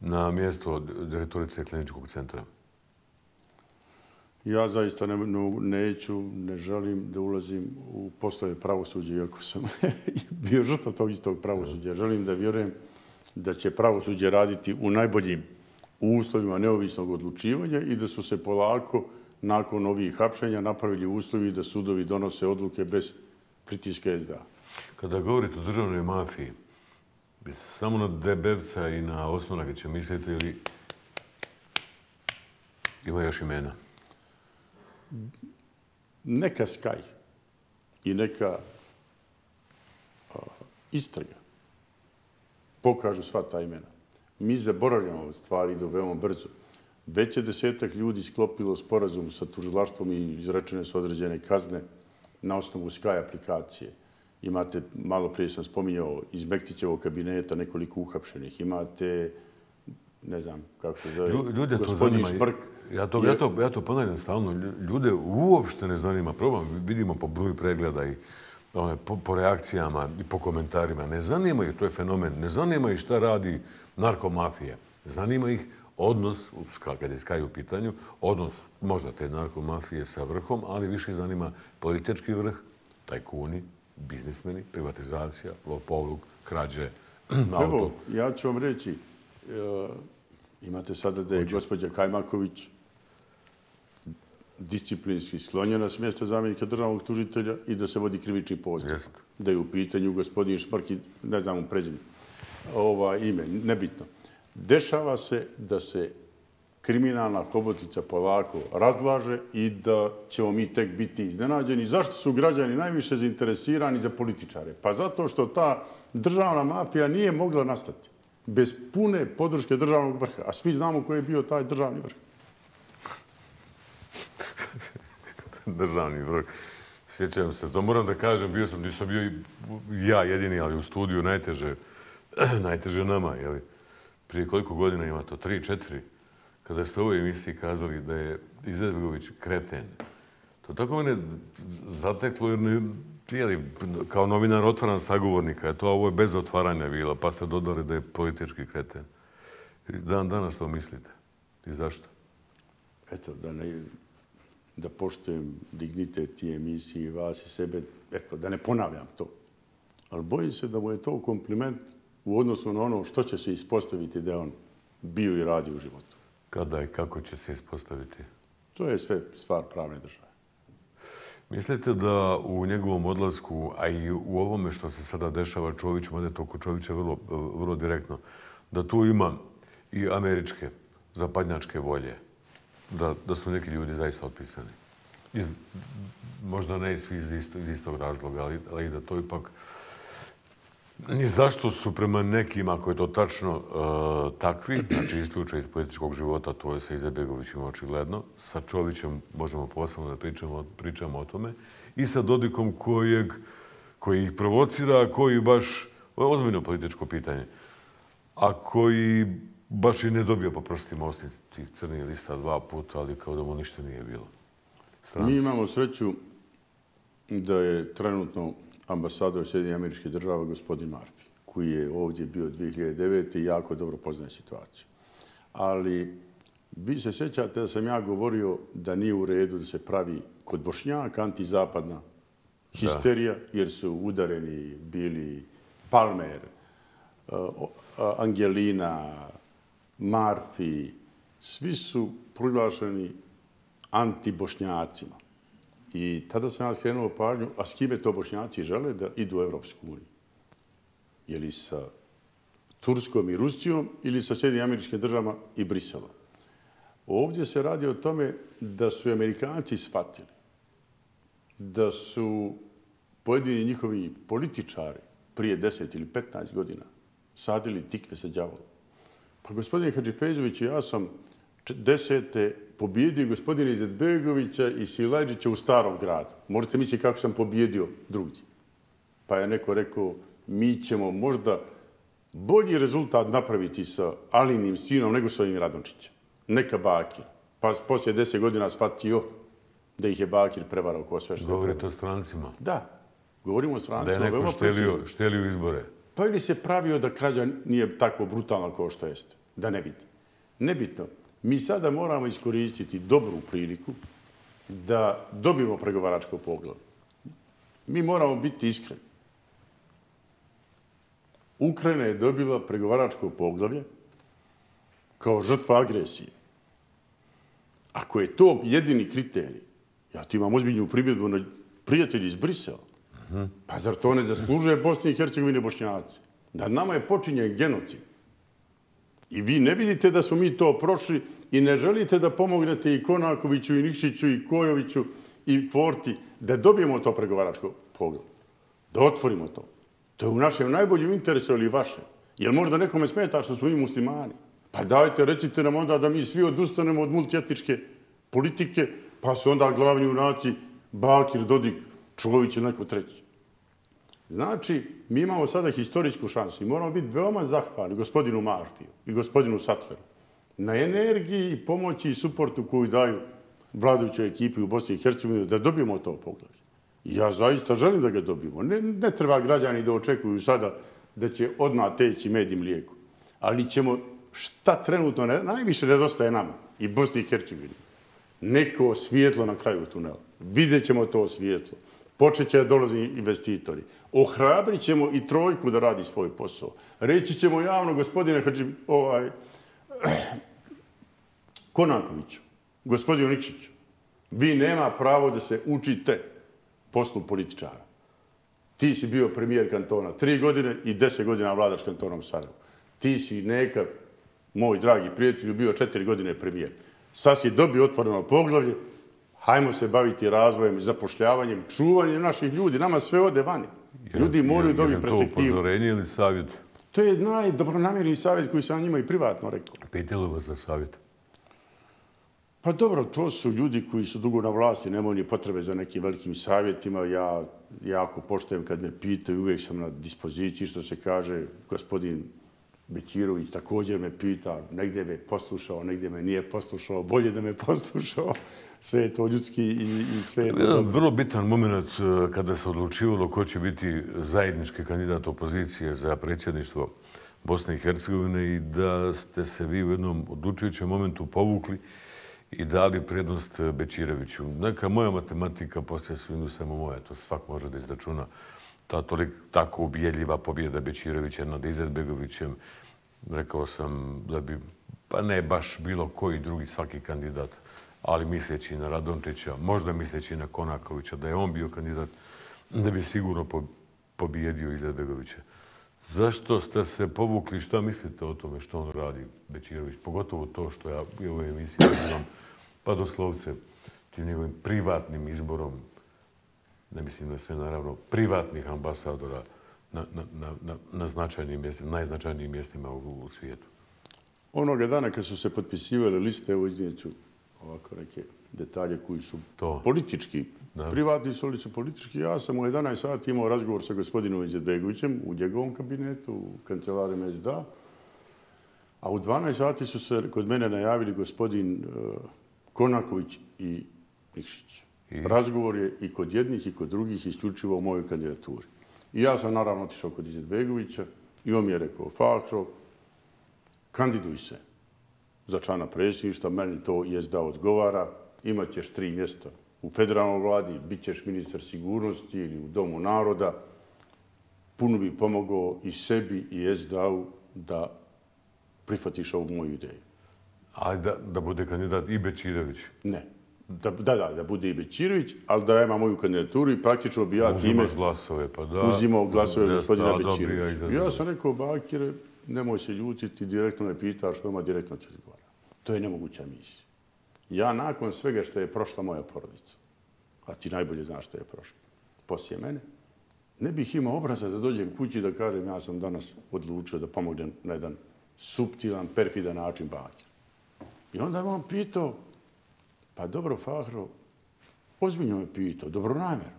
na mjesto direktorice kliničkog centra? Ja zaista ne, neću, ne želim da ulazim u postave pravosuđa, iako sam [laughs] bio žrtva tog istog pravosuđa. Želim da vjerujem da će pravosuđe raditi u najboljim uslovima neovisnog odlučivanja i da su se polako nakon ovih hapšenja napravili uslovi da sudovi donose odluke bez pritiska SDA. Kada govorite o državnoj mafiji, samo na Debevca i na Osmana će misliti ili ima još imena? Neka skaj i neka istraga pokažu sva ta imena. Mi zaboravljamo stvari do veoma brzo. Već je desetak ljudi sklopilo sporazum sa tužilaštvom i izrečene su određene kazne na osnovu Sky aplikacije. Imate, malo prije sam spominjao, iz Mektićevog kabineta nekoliko uhapšenih. Imate, ne znam kako se zove, Ljude gospodin Šprk. Ja to, ja, to, ja to ponavljam stalno. Ljude uopšte ne zanima. Probam, vidimo po broju pregleda i one, po, po reakcijama i po komentarima. Ne zanima ih, to je fenomen, ne zanima ih šta radi narkomafija. Zanima ih odnos, kada je Skaj u pitanju, odnos možda te narkomafije sa vrhom, ali više zanima politički vrh, tajkuni, biznismeni, privatizacija, lopovluk, krađe, [clears throat] auto. Evo, ja ću vam reći, e, imate sada da je gospođa Kajmaković disciplinski sklonjena s mjesta zamjenika državnog tužitelja i da se vodi krivični postupak. Da je u pitanju gospodin Šprki, ne znam u prezime, ova ime, nebitno. Dešava se da se kriminalna hobotica polako razlaže i da ćemo mi tek biti iznenađeni. Zašto su građani najviše zainteresirani za političare? Pa zato što ta državna mafija nije mogla nastati bez pune podrške državnog vrha. A svi znamo koji je bio taj državni vrh. [laughs] državni vrh. Sjećam se, to moram da kažem, bio sam, nisam bio ja jedini, ali u studiju najteže, [clears throat] najteže nama, jeli? Prije koliko godina ima to? Tri, četiri? Kada ste u ovoj emisiji kazali da je Izetbegović kreten. To tako mene zateklo, jer ne, jeli, kao novinar otvaran sagovornika, je to ovo je bez otvaranja bilo, pa ste dodali da je politički kreten. Dan danas to mislite? I zašto? Eto, da ne, da poštujem dignitet i emisiji vas i sebe, eto, da ne ponavljam to. Ali bojim se da mu je to kompliment u odnosu na ono što će se ispostaviti da on bio i radi u životu. Kada i kako će se ispostaviti? To je sve stvar pravne države. Mislite da u njegovom odlasku, a i u ovome što se sada dešava Čović, mada je to kod Čovića vrlo, vrlo direktno, da tu ima i američke zapadnjačke volje, da, da su neki ljudi zaista otpisani. Iz, možda ne svi iz, isto, iz istog razloga, ali, ali da to ipak... Ni zašto su prema nekim, ako je to tačno, uh, takvi, znači isključaj iz političkog života, to je sa Izebegovićem očigledno, sa Čovićem možemo posebno da pričamo, pričamo o tome, i sa Dodikom kojeg, koji ih provocira, koji baš, ovo je ozbiljno političko pitanje, a koji baš i ne dobio po prostim ostim tih crnih lista dva puta, ali kao da mu ništa nije bilo. Stranci. Mi imamo sreću da je trenutno ambasador Sjedinje američke države gospodin Marfi, koji je ovdje bio 2009. i jako dobro poznaje situaciju. Ali vi se sjećate da sam ja govorio da nije u redu da se pravi kod Bošnjaka antizapadna histerija, jer su udareni bili Palmer, Angelina, Marfi, svi su proglašeni antibošnjacima. I tada sam ja skrenuo pažnju, a s kime to bošnjaci žele da idu u Evropsku uniju? Je li sa Turskom i Rusijom ili sa Sjedinim američkim državama i Briselom? Ovdje se radi o tome da su Amerikanci shvatili da su pojedini njihovi političari prije 10 ili 15 godina sadili tikve sa djavolom Pa gospodine Hadžifezović, ja sam desete pobjedio gospodina Izetbegovića i Silajđića u starom gradu. Možete misliti kako sam pobjedio drugdje. Pa je neko rekao, mi ćemo možda bolji rezultat napraviti sa Alinim sinom nego sa ovim Radončićem. Neka Bakir. Pa poslije deset godina shvatio da ih je Bakir prevarao ko sve što je Govorite o strancima. Da, govorimo o strancima. Da je neko štelio, štelio izbore. Pa ili se pravio da krađa nije tako brutalna kao što jeste. Da ne vidi. Nebitno. Mi sada moramo iskoristiti dobru priliku da dobijemo pregovaračko pogled. Mi moramo biti iskreni. Ukrajina je dobila pregovaračko poglavlje kao žrtva agresije. Ako je to jedini kriterij, ja ti imam ozbiljnu primjedbu na prijatelji iz Brisela, pa zar to ne zaslužuje Bosni i Hercegovine bošnjaci? Da nama je počinjen genocid. I vi ne vidite da smo mi to prošli i ne želite da pomognete i Konakoviću, i Nikšiću, i Kojoviću, i Forti, da dobijemo to pregovaračko pogled. Da otvorimo to. To je u našem najboljem interesu ili vaše. Jer možda nekome smeta što smo mi muslimani. Pa dajte, recite nam onda da mi svi odustanemo od multijetničke politike, pa su onda glavni u naci Bakir, Dodik, Čulović ili neko treći. Znači, mi imamo sada historijsku šansu i moramo biti veoma zahvalni gospodinu Marfiju i gospodinu Satleru na energiji i pomoći i suportu koju daju vladajućoj ekipi u Bosni i Hercegovini da dobijemo to poglavlje. Ja zaista želim da ga dobijemo. Ne, ne treba građani da očekuju sada da će odmah teći med i mlijeko. Ali ćemo šta trenutno ne, najviše nedostaje nama i Bosni i Hercegovini. Neko svijetlo na kraju tunela. Vidjet ćemo to svijetlo. Počet će da dolazi investitori. Ohrabrit ćemo i trojku da radi svoj posao. Reći ćemo javno, gospodine Hadži, ovaj, [clears throat] Konakoviću, gospodinu Nikšiću, vi nema pravo da se učite poslu političara. Ti si bio premijer kantona tri godine i deset godina vladaš kantonom Sarajevo. Ti si neka, moj dragi prijatelj, bio četiri godine premijer. Sad si dobio otvoreno poglavlje, hajmo se baviti razvojem i zapošljavanjem, čuvanjem naših ljudi. Nama sve ode vani. Ljudi moraju dobiti perspektivu. Je to upozorenje ili savjet? To je najdobronamjerniji savjet koji sam njima i privatno rekao. Pitali vas za savjet? Pa dobro, to su ljudi koji su dugo na vlasti, nemaju ni potrebe za nekim velikim savjetima. Ja jako poštojem kad me pitaju, uvijek sam na dispoziciji, što se kaže, gospodin Bekirović također me pita, negdje me poslušao, negdje me nije poslušao, bolje da me [laughs] poslušao. Sve je to ljudski i, i sve je to Jedan vrlo bitan moment eh, kada se odlučivalo ko će biti zajednički kandidat opozicije za predsjedništvo Bosne i Hercegovine i da ste se vi u jednom odlučujućem momentu povukli i dali prednost Bečireviću. Neka moja matematika, poslije su samo moja, to svak može da izračuna, ta tolik, tako ubijeljiva pobjeda Bečirevića nad Izetbegovićem, rekao sam da bi, pa ne baš bilo koji drugi svaki kandidat, ali misleći na Radončića, možda misleći na Konakovića, da je on bio kandidat, da bi sigurno pobjedio Izetbegovića. Zašto ste se povukli? Šta mislite o tome što on radi, Bečirović? Pogotovo to što ja u ovoj emisiji imam, pa doslovce, tim njegovim privatnim izborom, ne mislim da sve naravno, privatnih ambasadora na, na, na, na, značajnim mjestima, najznačajnijim mjestima u, u svijetu. Onoga dana kad su se potpisivali liste, evo iznijeću ovako neke detalje koji su to. politički, da. privatni su li su politički. Ja sam u 11 sati imao razgovor sa gospodinom Izetbegovićem u njegovom kabinetu, u kancelariju MSDA. A u 12 sati su se kod mene najavili gospodin uh, Konaković i Nikšić. I... Razgovor je i kod jednih i kod drugih isključivo u mojoj kandidaturi. I ja sam naravno otišao kod Izetbegovića i on mi je rekao, Fakro, kandiduj se za člana predsjedništva, meni to je da odgovara, imat ćeš tri mjesta u federalnoj vladi, bit ćeš ministar sigurnosti ili u Domu naroda, puno bi pomogao i sebi i SDA-u da prihvatiš ovu moju ideju. A da, da bude kandidat i Bečirević? Ne. Da, da, da, da bude i Bečirević, ali da ima moju kandidaturu i praktično bi ja time... Uzimaš glasove, pa da. Uzimao glasove da, gospodina Bečirevića. Ja sam rekao, Bakire, nemoj se ljutiti, direktno me pita što ima direktno će odgovara. To je nemoguća misija. Ja nakon svega što je prošla moja porodica, a ti najbolje znaš što je prošlo, poslije mene, ne bih imao obraza da dođem kući da kažem ja sam danas odlučio da pomognem na jedan subtilan, perfidan način Bakir. I onda je on pitao, pa dobro, Fahro, ozbiljno me pitao, dobro namjer,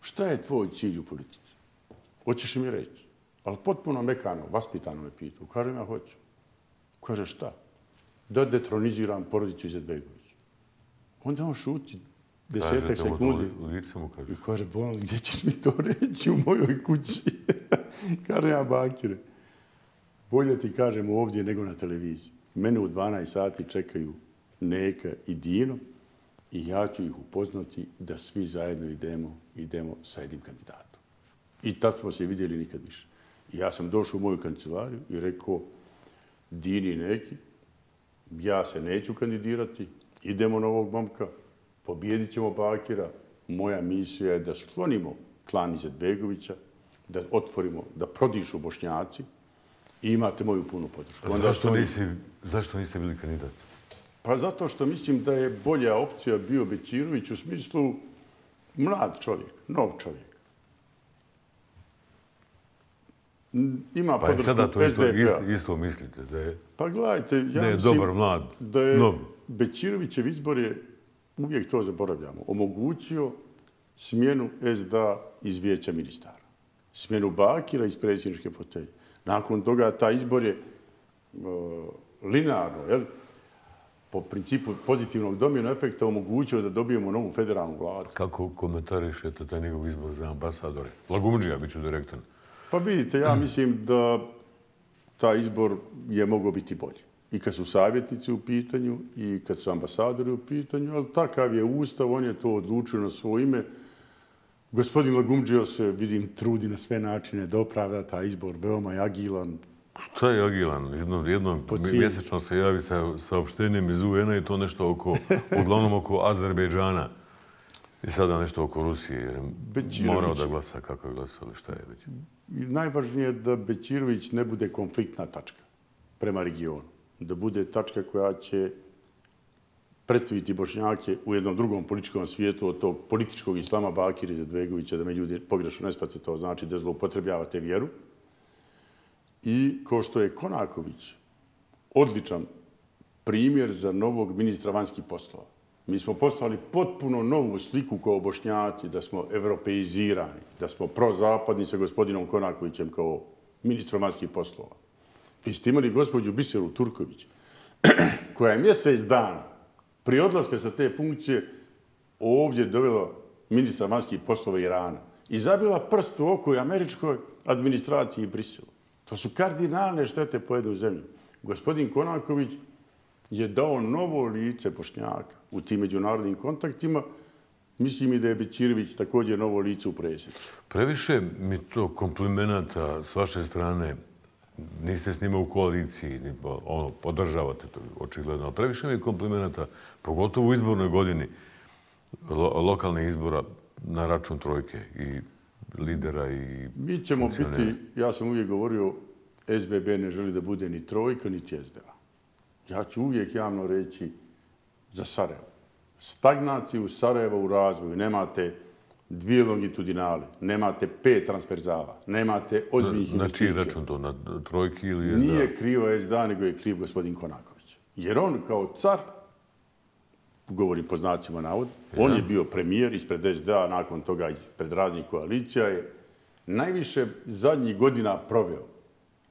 šta je tvoj cilj u politici? Hoćeš mi reći? Ali potpuno mekano, vaspitano me pitao. Kaže, ja hoću. Kaže, šta? Da detroniziram porodicu Izetbegovića. Onda on šuti desetak sekundi. Kaže. I kaže, bolno, gdje ćeš mi to reći u mojoj kući? [laughs] kaže, ja bakire. Bolje ti kažem ovdje nego na televiziji. Mene u 12 sati čekaju Neka i Dino i ja ću ih upoznati da svi zajedno idemo, idemo sa jednim kandidatom. I tad smo se vidjeli nikad više. Ja sam došao u moju kancelariju i rekao, Dini neki, ja se neću kandidirati, idemo na ovog momka, pobjedit ćemo Bakira. Moja misija je da sklonimo klan Izetbegovića, da otvorimo, da prodišu bošnjaci i imate moju punu podršku. Zašto, nisi, zašto niste bili kandidat? Pa zato što mislim da je bolja opcija bio Bećirović u smislu mlad čovjek, nov čovjek. ima pa podršku sada to isto, isto, isto mislite da je, pa gledajte, ja da je mislim, dobar mlad, da je nov. Bećirovićev izbor je, uvijek to zaboravljamo, omogućio smjenu SDA iz vijeća ministara. Smjenu Bakira iz predsjedničke fotelje. Nakon toga ta izbor je uh, linearno, jel? Po principu pozitivnog domjena efekta omogućio da dobijemo novu federalnu vladu. Kako komentarišete taj njegov izbor za ambasadore? Lagumđija bit ću direktan. Pa vidite, ja mislim da ta izbor je mogao biti bolji. I kad su savjetnici u pitanju, i kad su ambasadori u pitanju, ali takav je ustav, on je to odlučio na svoje ime. Gospodin Lagumđio se, vidim, trudi na sve načine da opravda taj izbor, veoma je agilan. Šta je agilan? Jednom, jednom mjesečno se javi sa saopštenjem iz UN-a i to nešto oko, uglavnom oko Azerbejdžana. I sada nešto oko Rusije, jer morao da glasa kako je glasao, šta je već. Najvažnije je da Bećirović ne bude konfliktna tačka prema regionu. Da bude tačka koja će predstaviti Bošnjake u jednom drugom političkom svijetu od tog političkog islama Bakira i Zadvegovića, da me ljudi pogrešno ne shvate to, znači da zloupotrebljavate vjeru. I ko što je Konaković odličan primjer za novog ministra vanjskih poslova. Mi smo postavili potpuno novu sliku kao bošnjati, da smo evropeizirani, da smo prozapadni sa gospodinom Konakovićem kao ministrom vanjskih poslova. Vi ste imali gospođu Biseru Turković, [clears throat] koja je mjesec dana pri odlaske sa te funkcije ovdje dovela ministra vanjskih poslova Irana i zabila prst u oko američkoj administraciji i Briselu. To su kardinalne štete po jednu zemlju. Gospodin Konaković je dao novo lice Bošnjaka u tim međunarodnim kontaktima. Mislim i da je Bećirović također novo lice u presjedu. Previše mi to komplimenata s vaše strane, niste s njima u koaliciji, ono, podržavate to očigledno, previše mi komplimenata, pogotovo u izbornoj godini lokalne izbora na račun trojke i lidera i Mi ćemo biti, ja sam uvijek govorio, SBB ne želi da bude ni trojka, ni SDA ja ću uvijek javno reći za Sarajevo. Stagnaciju Sarajeva u razvoju. Nemate dvije longitudinale, nemate pet transferzala, nemate ozbiljnih investicija. Na čiji račun to? Na trojki ili? Nije krivo SDA, nego je kriv gospodin Konaković. Jer on kao car, govorim po znacima navod, on je bio premijer ispred SDA, nakon toga ispred raznih koalicija, je najviše zadnjih godina proveo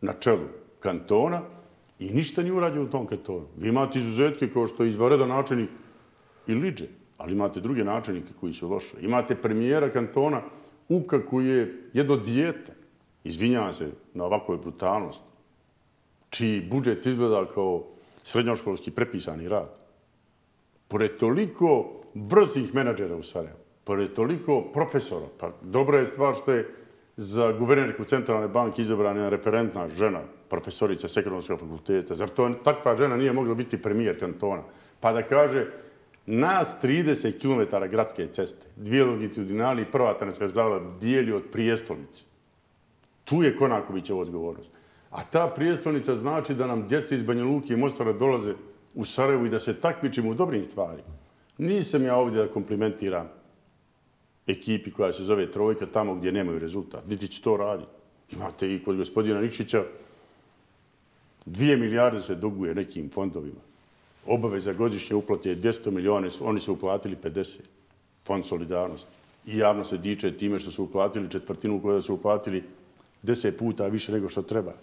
na čelu kantona, I ništa nije urađeno u tom kantonu. Vi imate izuzetke kao što je izvaredan načelnik i liđe, ali imate druge načelnike koji su loše. Imate premijera kantona Uka koji je jedno dijete, izvinjava se na ovakvoj brutalnosti, čiji budžet izgleda kao srednjoškolski prepisani rad. Pored toliko vrzih menadžera u Sarajevu, pored toliko profesora, pa dobra je stvar što je za guvernerku Centralne banke izabrana referentna žena, profesorica s ekonomskog fakulteta. Zar to takva žena nije mogla biti premijer kantona? Pa da kaže, nas 30 km gradske ceste, dvije longitudinali, prva transverzala dijeli od prijestolnice. Tu je Konakovićeva odgovornost. A ta prijestolnica znači da nam djece iz Banja Luki i Mostara dolaze u Sarajevu i da se takmičimo u dobrim stvarima. Nisam ja ovdje da komplimentiram ekipi koja se zove Trojka tamo gdje nemaju rezultat. Niti će to raditi. Imate i kod gospodina Nikšića Dvije milijarde se duguje nekim fondovima. Obaveza godišnje uplate je 200 miliona, oni su uplatili 50. Fond solidarnosti. I javno se diče time što su uplatili četvrtinu koja su uplatili deset puta više nego što treba.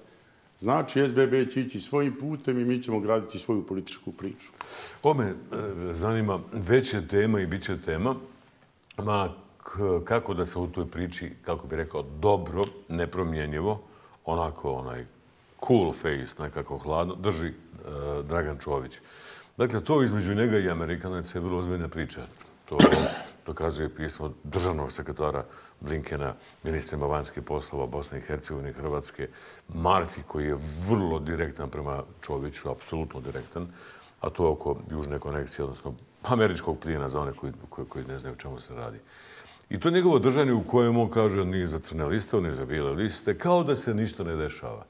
Znači, SBB će ići svojim putem i mi ćemo graditi svoju političku priču. Ovo me e, zanima, već je tema i bit će tema, ma kako da se u toj priči, kako bi rekao, dobro, nepromjenjivo, onako onaj cool face, nekako hladno, drži e, Dragan Čović. Dakle, to između njega i Amerikanaca je vrlo ozbiljna priča. To dokazuje pismo državnog sekretara Blinkena, ministrima vanjskih poslova Bosne i Hercegovine i Hrvatske, Marfi koji je vrlo direktan prema Čoviću, apsolutno direktan, a to je oko južne konekcije, odnosno američkog plijena za one koji, koji, koji ne znaju o čemu se radi. I to je njegovo držanje u kojem on kaže nije za crne liste, nije za bijele liste, kao da se ništa ne dešava.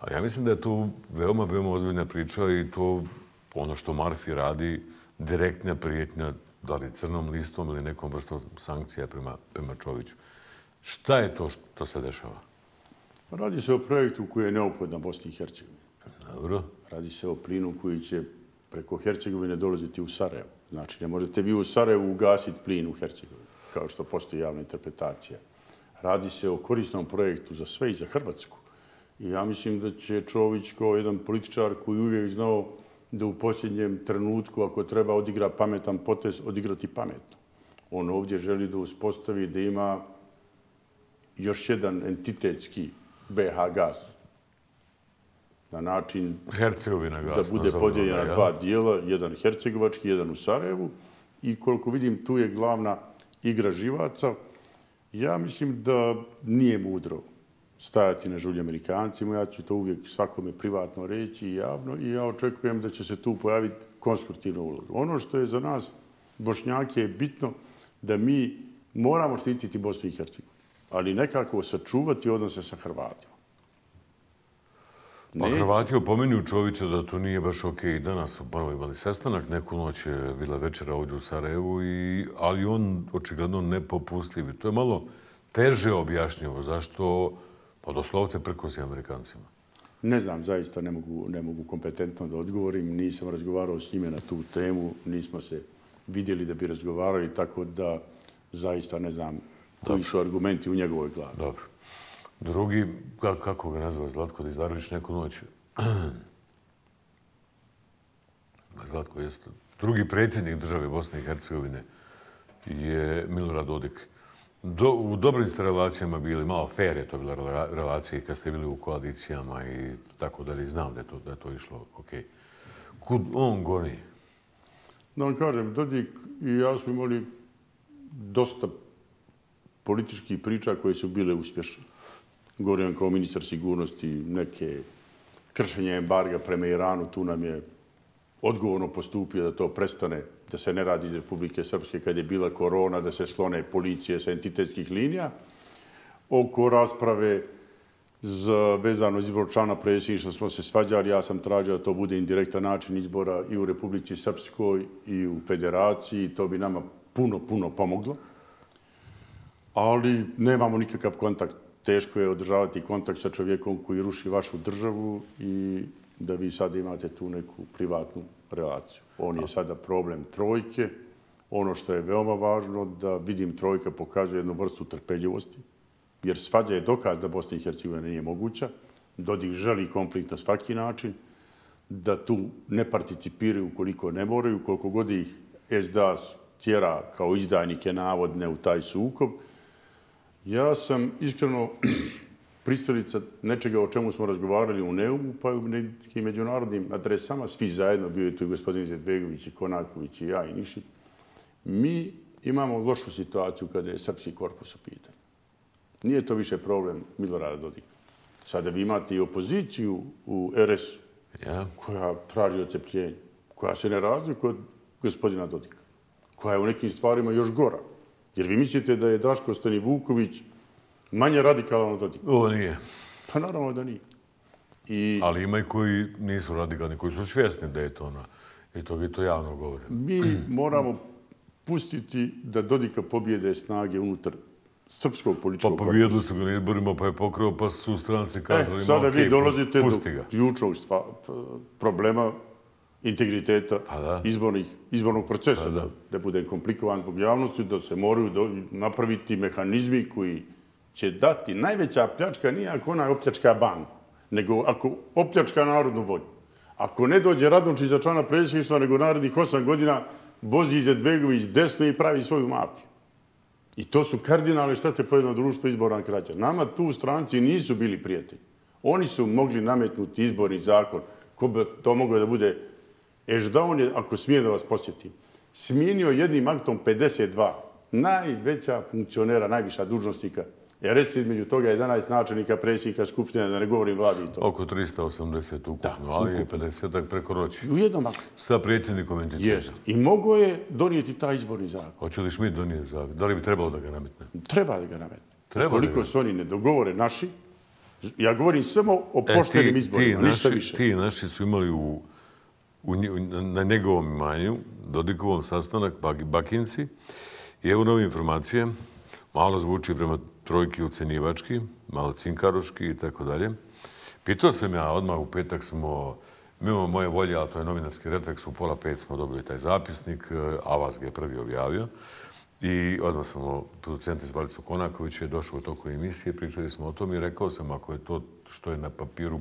Ali ja mislim da je to veoma, veoma ozbiljna priča i to ono što Marfi radi, direktna prijetnja da li crnom listom ili nekom vrstom sankcija prema, prema Čoviću. Šta je to što se dešava? Radi se o projektu koji je neophodna Bosni i Hercegovini. Dobro. Radi se o plinu koji će preko Hercegovine dolaziti u Sarajevo. Znači, ne možete vi u Sarajevu ugasiti plin u Hercegovini, kao što postoji javna interpretacija. Radi se o korisnom projektu za sve i za Hrvatsku. I ja mislim da će Čović kao jedan političar koji uvijek znao da u posljednjem trenutku, ako treba odigra pametan potez, odigrati pametno. On ovdje želi da uspostavi da ima još jedan entitetski BH gas na način Hercegovina da bude podijeljena dva dijela, jedan hercegovački, jedan u Sarajevu. I koliko vidim, tu je glavna igra živaca. Ja mislim da nije mudro stajati na žulje Amerikancima. Ja ću to uvijek svakome privatno reći i javno i ja očekujem da će se tu pojaviti konstruktivna uloga. Ono što je za nas, Bošnjake, je bitno da mi moramo štititi Bosnu i Hercegovinu, ali nekako sačuvati odnose sa Hrvatima. Pa Hrvati opominju Čovića da to nije baš okej. Okay. Danas su ponovo imali sestanak, neku noć je bila večera ovdje u Sarajevu, i, ali on očigledno nepopustljiv. To je malo teže objašnjivo. Zašto Pa doslovce prkosi Amerikancima. Ne znam, zaista ne mogu, ne mogu kompetentno da odgovorim. Nisam razgovarao s njime na tu temu, nismo se vidjeli da bi razgovarali, tako da zaista ne znam koji su argumenti u njegovoj glavi. Dobro. Drugi, kako ga nazva Zlatko Dizdarović neku noć? [clears throat] Zlatko jeste. Drugi predsjednik države Bosne i Hercegovine je Milorad Dodik do, u dobrim ste relacijama bili, malo fair je to bila relacija kad ste bili u koalicijama i tako da li Znam da je to, da je to išlo ok. Kud on goni? Da vam kažem, Dodik i ja smo imali dosta političkih priča koje su bile uspješne. Govorim kao ministar sigurnosti, neke kršenje embarga prema Iranu, tu nam je odgovorno postupio da to prestane, da se ne radi iz Republike Srpske kad je bila korona, da se slone policije sa entitetskih linija. Oko rasprave za vezano izbor člana predsjedništva smo se svađali. Ja sam tražio da to bude indirektan način izbora i u Republici Srpskoj i u Federaciji. To bi nama puno, puno pomoglo. Ali nemamo nikakav kontakt. Teško je održavati kontakt sa čovjekom koji ruši vašu državu i da vi sad imate tu neku privatnu relaciju. On je sada problem trojke. Ono što je veoma važno da vidim trojka pokazuje jednu vrstu trpeljivosti, jer svađa je dokaz da Bosna i Hercegovina nije moguća, Dodik želi konflikt na svaki način, da tu ne participiraju koliko ne moraju, koliko god ih SDS tjera kao izdajnike navodne u taj sukob. Ja sam iskreno pristalica nečega o čemu smo razgovarali u Neumu, pa i u nekim međunarodnim adresama, svi zajedno, bio je tu i gospodin Zedbegović i Konaković i ja i Niši, mi imamo lošu situaciju kada je srpski korpus u pitanju. Nije to više problem Milorada Dodika. Sada vi imate i opoziciju u RS ja. koja traži ocepljenje, koja se ne razlikuje od gospodina Dodika, koja je u nekim stvarima još gora. Jer vi mislite da je Draško Stani Vuković manje radikalan od Dodika. Ovo nije. Pa naravno da nije. I... Ali ima i koji nisu radikalni, koji su svjesni da je to ona. I to vi to javno govorite. Mi moramo pustiti da Dodika pobjede snage unutar srpskog političkog Pa pobijedili su ga na izborima, pa je pokrao, pa su stranci kazali, e, sada vi dolazite do ključnog stva, problema integriteta pa da. izbornih, izbornog procesa, pa da. da, da bude komplikovan zbog javnosti, da se moraju do, napraviti mehanizmi koji će dati najveća pljačka nije ako ona opljačka banku, nego ako opljačka narodnu volju. Ako ne dođe Radončić za člana predsjedništva, nego narednih osam godina vozi Izetbegović desno i pravi svoju mafiju. I to su kardinalne štete po jedno društvo izborna krađa. Nama tu stranci nisu bili prijatelji. Oni su mogli nametnuti izborni zakon. Ko bi to moglo da bude? Eždaon je, ako smije da vas posjetim, smijenio jednim aktom 52 najveća funkcionera, najviša dužnostnika Ja reći između toga 11 načelnika predsjednika Skupštine, da ne govorim vladi i to. Oko 380 ukupno, da, ali je 50-ak preko roći. U jednom aktu. Sa predsjednikom entiteta. Jest. I mogo je donijeti taj izborni zakon. Hoće li Šmit donijeti zakon? Da li bi trebalo da ga nametne? Treba da ga nametne. Treba Koliko se oni ne dogovore naši, ja govorim samo o e, poštenim e, izborima, ti ništa naši, više. Ti naši su imali u, u, na njegovom imanju, Dodikovom sastanak, Bakinci, i evo nove informacije, malo zvuči prema trojki ucenjivački, malo cinkaroški i tako dalje. Pitao sam ja odmah u petak smo, mimo moje volje, ali to je novinarski refleks, u pola pet smo dobili taj zapisnik, eh, a vas ga je prvi objavio. I odmah sam producent iz Valicu Konaković je došao u toku emisije, pričali smo o tom i rekao sam, ako je to što je na papiru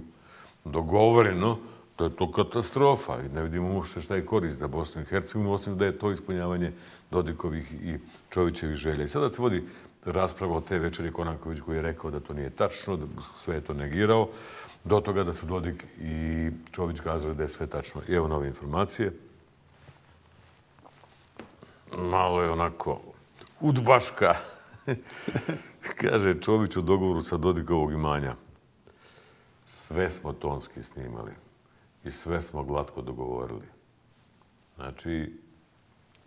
dogovoreno, to je to katastrofa i ne vidimo uopšte šta je korist za Bosnu i Hercegovinu, osim da je to ispunjavanje Dodikovih i Čovićevih želja. I sada se vodi rasprava o te večeri Konaković koji je rekao da to nije tačno, da sve je to negirao, do toga da su Dodik i Čović kazali da je sve tačno. I evo nove informacije. Malo je onako udbaška. [laughs] Kaže Čović u dogovoru sa Dodikovog imanja. Sve smo tonski snimali i sve smo glatko dogovorili. Znači,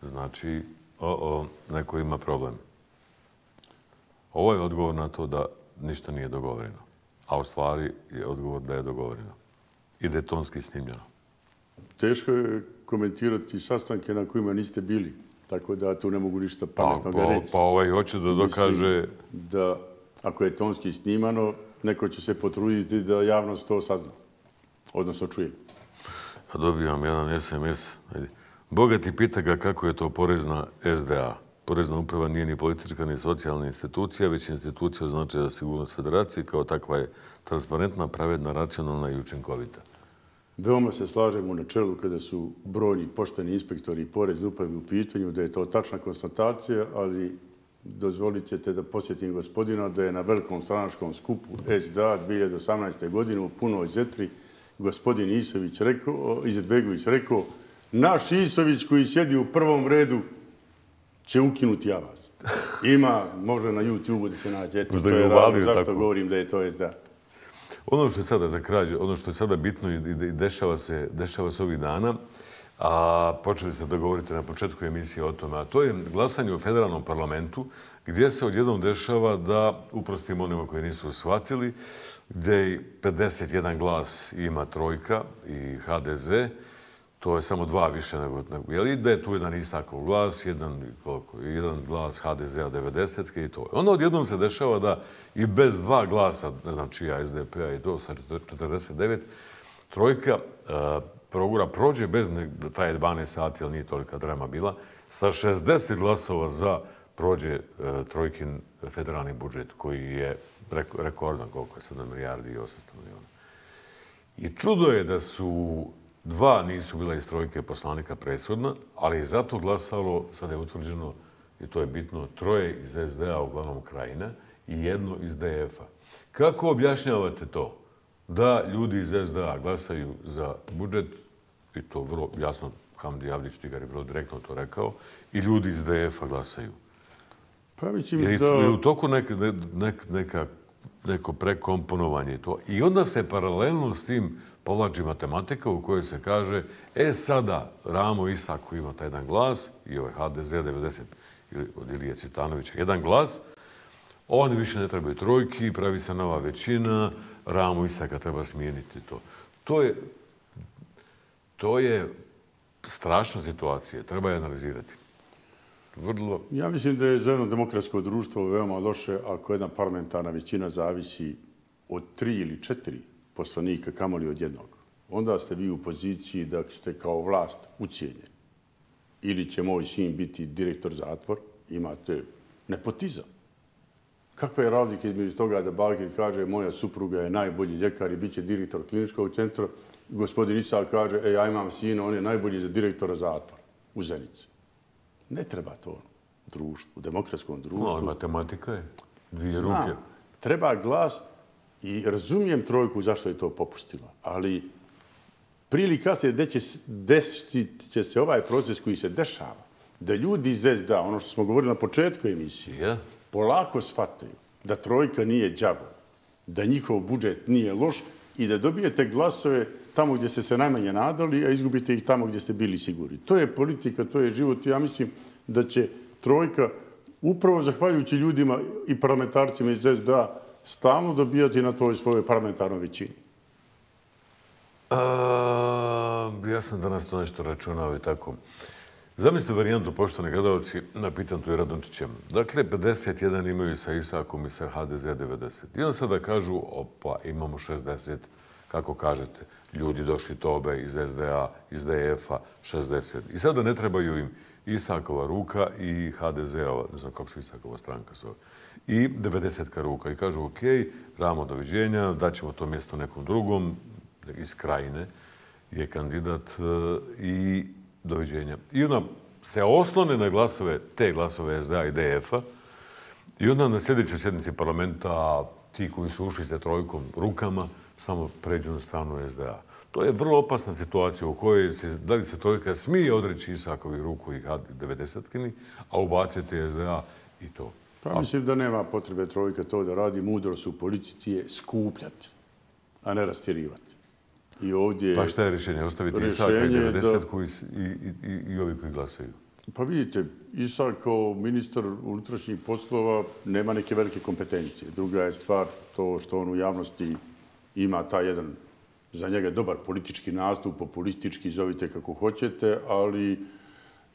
znači, o, o, neko ima problem. Ovo je odgovor na to da ništa nije dogovoreno. A u stvari je odgovor da je dogovoreno. I da je tonski snimljeno. Teško je komentirati sastanke na kojima niste bili. Tako da tu ne mogu ništa pametno pa, pa, reći. Pa ovaj hoće da dokaže... Mislim da ako je tonski snimano, neko će se potruditi da javnost to sazna. Odnosno čuje. A dobijam jedan SMS. Boga ti pita ga kako je to porezna SDA. Porezna uprava nije ni politička ni socijalna institucija, već institucija označaja za sigurnost federacije, kao takva je transparentna, pravedna, racionalna i učinkovita. Veoma se slažemo na čelu kada su brojni pošteni inspektori i porezne upravi u pitanju da je to tačna konstatacija, ali dozvolit ćete da posjetim gospodina da je na velikom stranačkom skupu SDA 2018. godine u punoj zetri gospodin Isović rekao, Izetbegović rekao, naš Isović koji sjedi u prvom redu će ukinuti Avaz. Ima, može na YouTube-u da se nađe. Eto, to je razlog zašto tako. govorim da je to SDA. Ono što je sada za krađe, ono što je sada bitno i dešava se, dešava se ovih dana, a počeli ste da govorite na početku emisije o tome, a to je glasanje u federalnom parlamentu, gdje se odjednom dešava da, uprostimo onima koji nisu shvatili, gdje 51 glas ima trojka i HDZ, to je samo dva više nego, nego jel da je tu jedan istakov glas, jedan, koliko, jedan glas HDZ-a 90-ke i to. Onda odjednom se dešava da i bez dva glasa, ne znam čija SDP-a i to, sa 49, trojka uh, progura prođe bez ne, taj 12 sati, ali nije tolika drama bila, sa 60 glasova za prođe e, trojkin federalni budžet koji je rekordan, koliko je 7 milijardi i 800 miliona. I čudo je da su Dva nisu bila iz trojke poslanika presudna, ali je zato glasalo, sada je utvrđeno, i to je bitno, troje iz SDA, uglavnom krajina, i jedno iz DF-a. Kako objašnjavate to? Da ljudi iz SDA glasaju za budžet, i to vrlo jasno, Hamdi Javlić Tigar je vrlo direktno to rekao, i ljudi iz DF-a glasaju. Pa mislim da... Je u toku neka, neka, neka, neko prekomponovanje to. I onda se paralelno s tim povlači matematika u kojoj se kaže e sada Ramo Isako ima taj jedan glas i ovaj HDZ 90 od Ilije Citanovića jedan glas, oni više ne trebaju trojki, pravi se nova većina, Ramo Isaka treba smijeniti to. To je, to je strašna situacija, treba je analizirati. vrlo... Ja mislim da je za jedno demokratsko društvo veoma loše ako jedna parlamentarna većina zavisi od tri ili četiri poslanika, kamoli od jednog. Onda ste vi u poziciji da ste kao vlast ucijenjeni. Ili će moj sin biti direktor zatvor, imate nepotizam. Kakva je razlika između toga da Bagir kaže moja supruga je najbolji ljekar i bit će direktor kliničkog centra, gospodin Isak kaže, e, ja imam sina, on je najbolji za direktora zatvora u Zenici. Ne treba to društvu, u demokratskom društvu. No, matematika je dvije Znam, ruke. Treba glas i razumijem trojku zašto je to popustila, ali prije ili kasnije će, desiti će se ovaj proces koji se dešava, da ljudi iz SDA, ono što smo govorili na početku emisije, yeah. polako shvataju da trojka nije džavo, da njihov budžet nije loš i da dobijete glasove tamo gdje ste se najmanje nadali, a izgubite ih tamo gdje ste bili sigurni. To je politika, to je život. Ja mislim da će trojka, upravo zahvaljujući ljudima i parlamentarcima iz SDA, stalno dobijati na toj svojoj parlamentarnoj većini. A, ja sam danas to nešto računao i tako. Zamislite varijantu, poštovani gledalci, napitan tu i Radončićem. Dakle, 51 imaju sa Isakom i sa HDZ 90. I onda sada kažu, opa, imamo 60, kako kažete, ljudi došli tobe iz SDA, iz DF-a, 60. I sada ne trebaju im Isakova ruka i HDZ-ova, ne znam kako su Isakova stranka zove, i 90 ruka. I kažu, ok, ramo doviđenja, daćemo to mjesto nekom drugom, iz krajine, je kandidat e, i doviđenja. I ona se oslone na glasove, te glasove SDA i DF-a, i onda na sljedećoj sjednici parlamenta ti koji su ušli za trojkom rukama, samo pređu na stranu SDA. To je vrlo opasna situacija u kojoj se, da li se trojka smije odreći Isakovi ruku i 90-kini, a ubaciti SDA i to. Pa mislim da nema potrebe trojka to da radi. Mudro su politici je skupljati, a ne rastirivati. I ovdje... Pa šta je rješenje? Ostaviti Isaka i 90-ku i, i, i, i ovi koji glasaju? Pa vidite, Isak kao ministar unutrašnjih poslova nema neke velike kompetencije. Druga je stvar to što on u javnosti ima taj jedan za njega dobar politički nastup, populistički, zovite kako hoćete, ali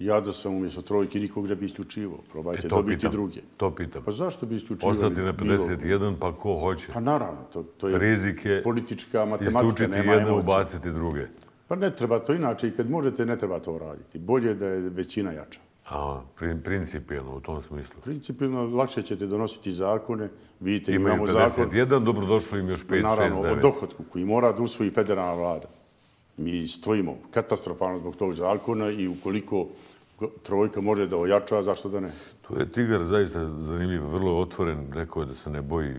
ja da sam umjesto trojke nikog ne bi isključivo. Probajte e, dobiti pitam, druge. To pitam. Pa zašto bi isključivali? Ostati na 51, pa ko hoće? Pa naravno, to, to je Rizike, politička matematika. Isključiti jedne, ubaciti druge. Pa ne treba to inače i kad možete, ne treba to raditi. Bolje da je većina jača. A, principijalno u tom smislu. Principijalno lakše ćete donositi zakone. Vidite, imamo imamo 51, zakon. jedan, dobrodošlo im još 5, 6, 9. Naravno, o dohodku koji mora da usvoji federalna vlada. Mi stojimo katastrofalno zbog tog zakona i ukoliko trojka može da ojača, zašto da ne? To je Tigar zaista zanimljiv, vrlo otvoren. Rekao je da se ne boji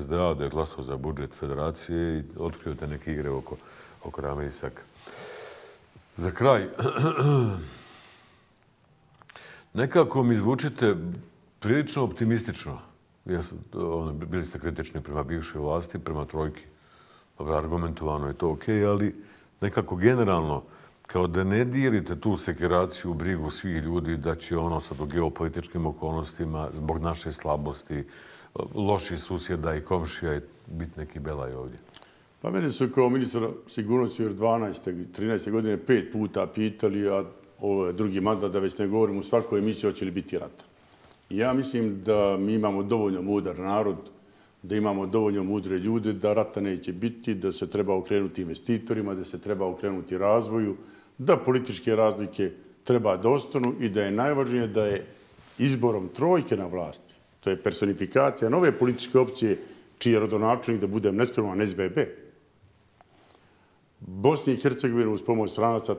SDA, da je glasao za budžet federacije i otkrio te neke igre oko, oko Rame Isaka. Za kraj, [clears throat] nekako mi zvučite prilično optimistično. Ja sam, ono, bili ste kritični prema bivšoj vlasti, prema trojki. Dobro, argumentovano je to ok, ali nekako generalno, kao da ne dijelite tu sekiraciju brigu svih ljudi da će ono sad u geopolitičkim okolnostima zbog naše slabosti, loši susjeda i komšija biti neki belaj ovdje. Pa mene su kao ministar sigurnosti još 12. 13. godine pet puta pitali, a ovo je drugi mandat da već ne govorim u svakoj emisiji hoće li biti rata. Ja mislim da mi imamo dovoljno mudar narod, da imamo dovoljno mudre ljude, da rata neće biti, da se treba okrenuti investitorima, da se treba okrenuti razvoju, da političke razlike treba da ostanu i da je najvažnije da je izborom trojke na vlasti, to je personifikacija nove političke opcije čiji je rodonačelnik da budem neskroman SBB, Bosni i Hercegovina uz pomoć stranaca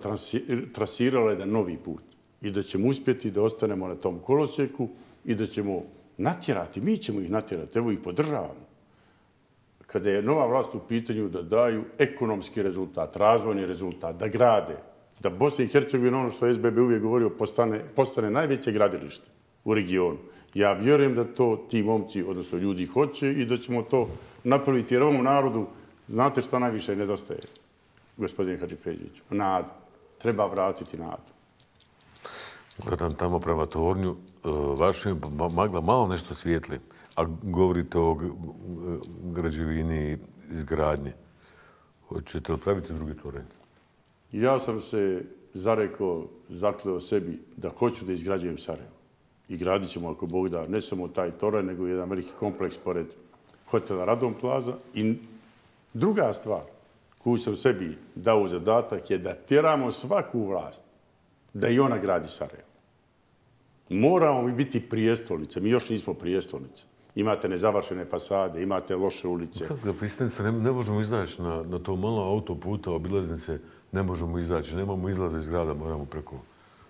trasirala jedan novi put i da ćemo uspjeti da ostanemo na tom kolosjeku i da ćemo natjerati, mi ćemo ih natjerati, evo ih podržavamo. Kada je nova vlast u pitanju da daju ekonomski rezultat, razvojni rezultat, da grade, da Bosna i Hercegovina, ono što je SBB uvijek govorio, postane, postane najveće gradilište u regionu. Ja vjerujem da to ti momci, odnosno ljudi, hoće i da ćemo to napraviti. Jer ovom narodu, znate šta najviše nedostaje, gospodine Hadžifeđić? Nada. Treba vratiti nadu. Gledam tamo prema Tornju, e, vaše magla malo nešto svijetli, a govorite o građevini izgradnje. Hoćete li praviti drugi toren? Ja sam se zarekao, zakleo sebi da hoću da izgrađujem Sarajevo. i gradit ćemo, ako Bog da, ne samo taj toranj, nego jedan veliki kompleks pored hotela Radom Plaza. I druga stvar koju sam sebi dao zadatak je da tjeramo svaku vlast da i ona gradi Sarajevo. Moramo mi biti prijestolnice. Mi još nismo prijestolnice. Imate nezavršene fasade, imate loše ulice. Kako ga pristanica, ne, ne možemo iznaći na, na to malo autoputa, obilaznice, ne možemo izaći, nemamo izlaza iz grada, moramo preko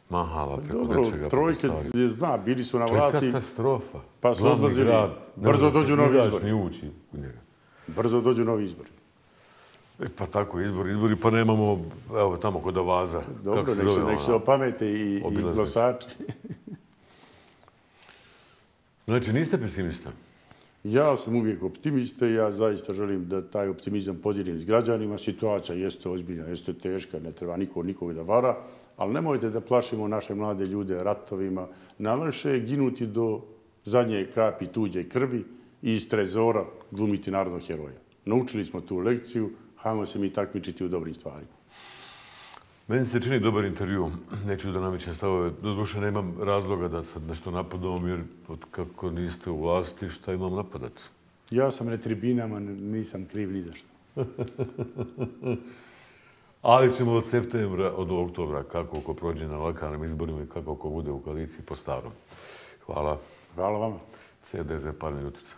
Mahala, preko Dobro, nečega. trojke, preko je zna, bili su na To je vlasti, katastrofa. Pa su odlazili, grad, brzo se dođu novi izaći izbori. Ni ući u njega. brzo dođu novi izbori. E, pa tako, izbori, izbori, pa nemamo, evo, tamo kod Avaza. Dobro, kako nek se, zove se opamete i, i glasači. Znači, niste pesimista? Ja sam uvijek optimista i ja zaista želim da taj optimizam podijelim s građanima. Situacija jeste ozbiljna, jeste teška, ne treba niko nikog da vara, ali nemojte da plašimo naše mlade ljude ratovima. Najlakše je ginuti do zadnje kapi tuđe krvi i iz trezora glumiti narodnog heroja. Naučili smo tu lekciju, hajmo se mi takmičiti u dobrim stvarima. Meni se čini dobar intervju, neću da namećem stavove. Doduše, nemam razloga da sad nešto napadam, jer od kako niste u vlasti, šta imam napadat? Ja sam na tribinama, nisam kriv ni za što. [laughs] Ali ćemo od septembra, od oktobra, kako ko prođe na lokalnim izborima i kako ko bude u koaliciji po starom. Hvala. Hvala vama. CDZ par minutica.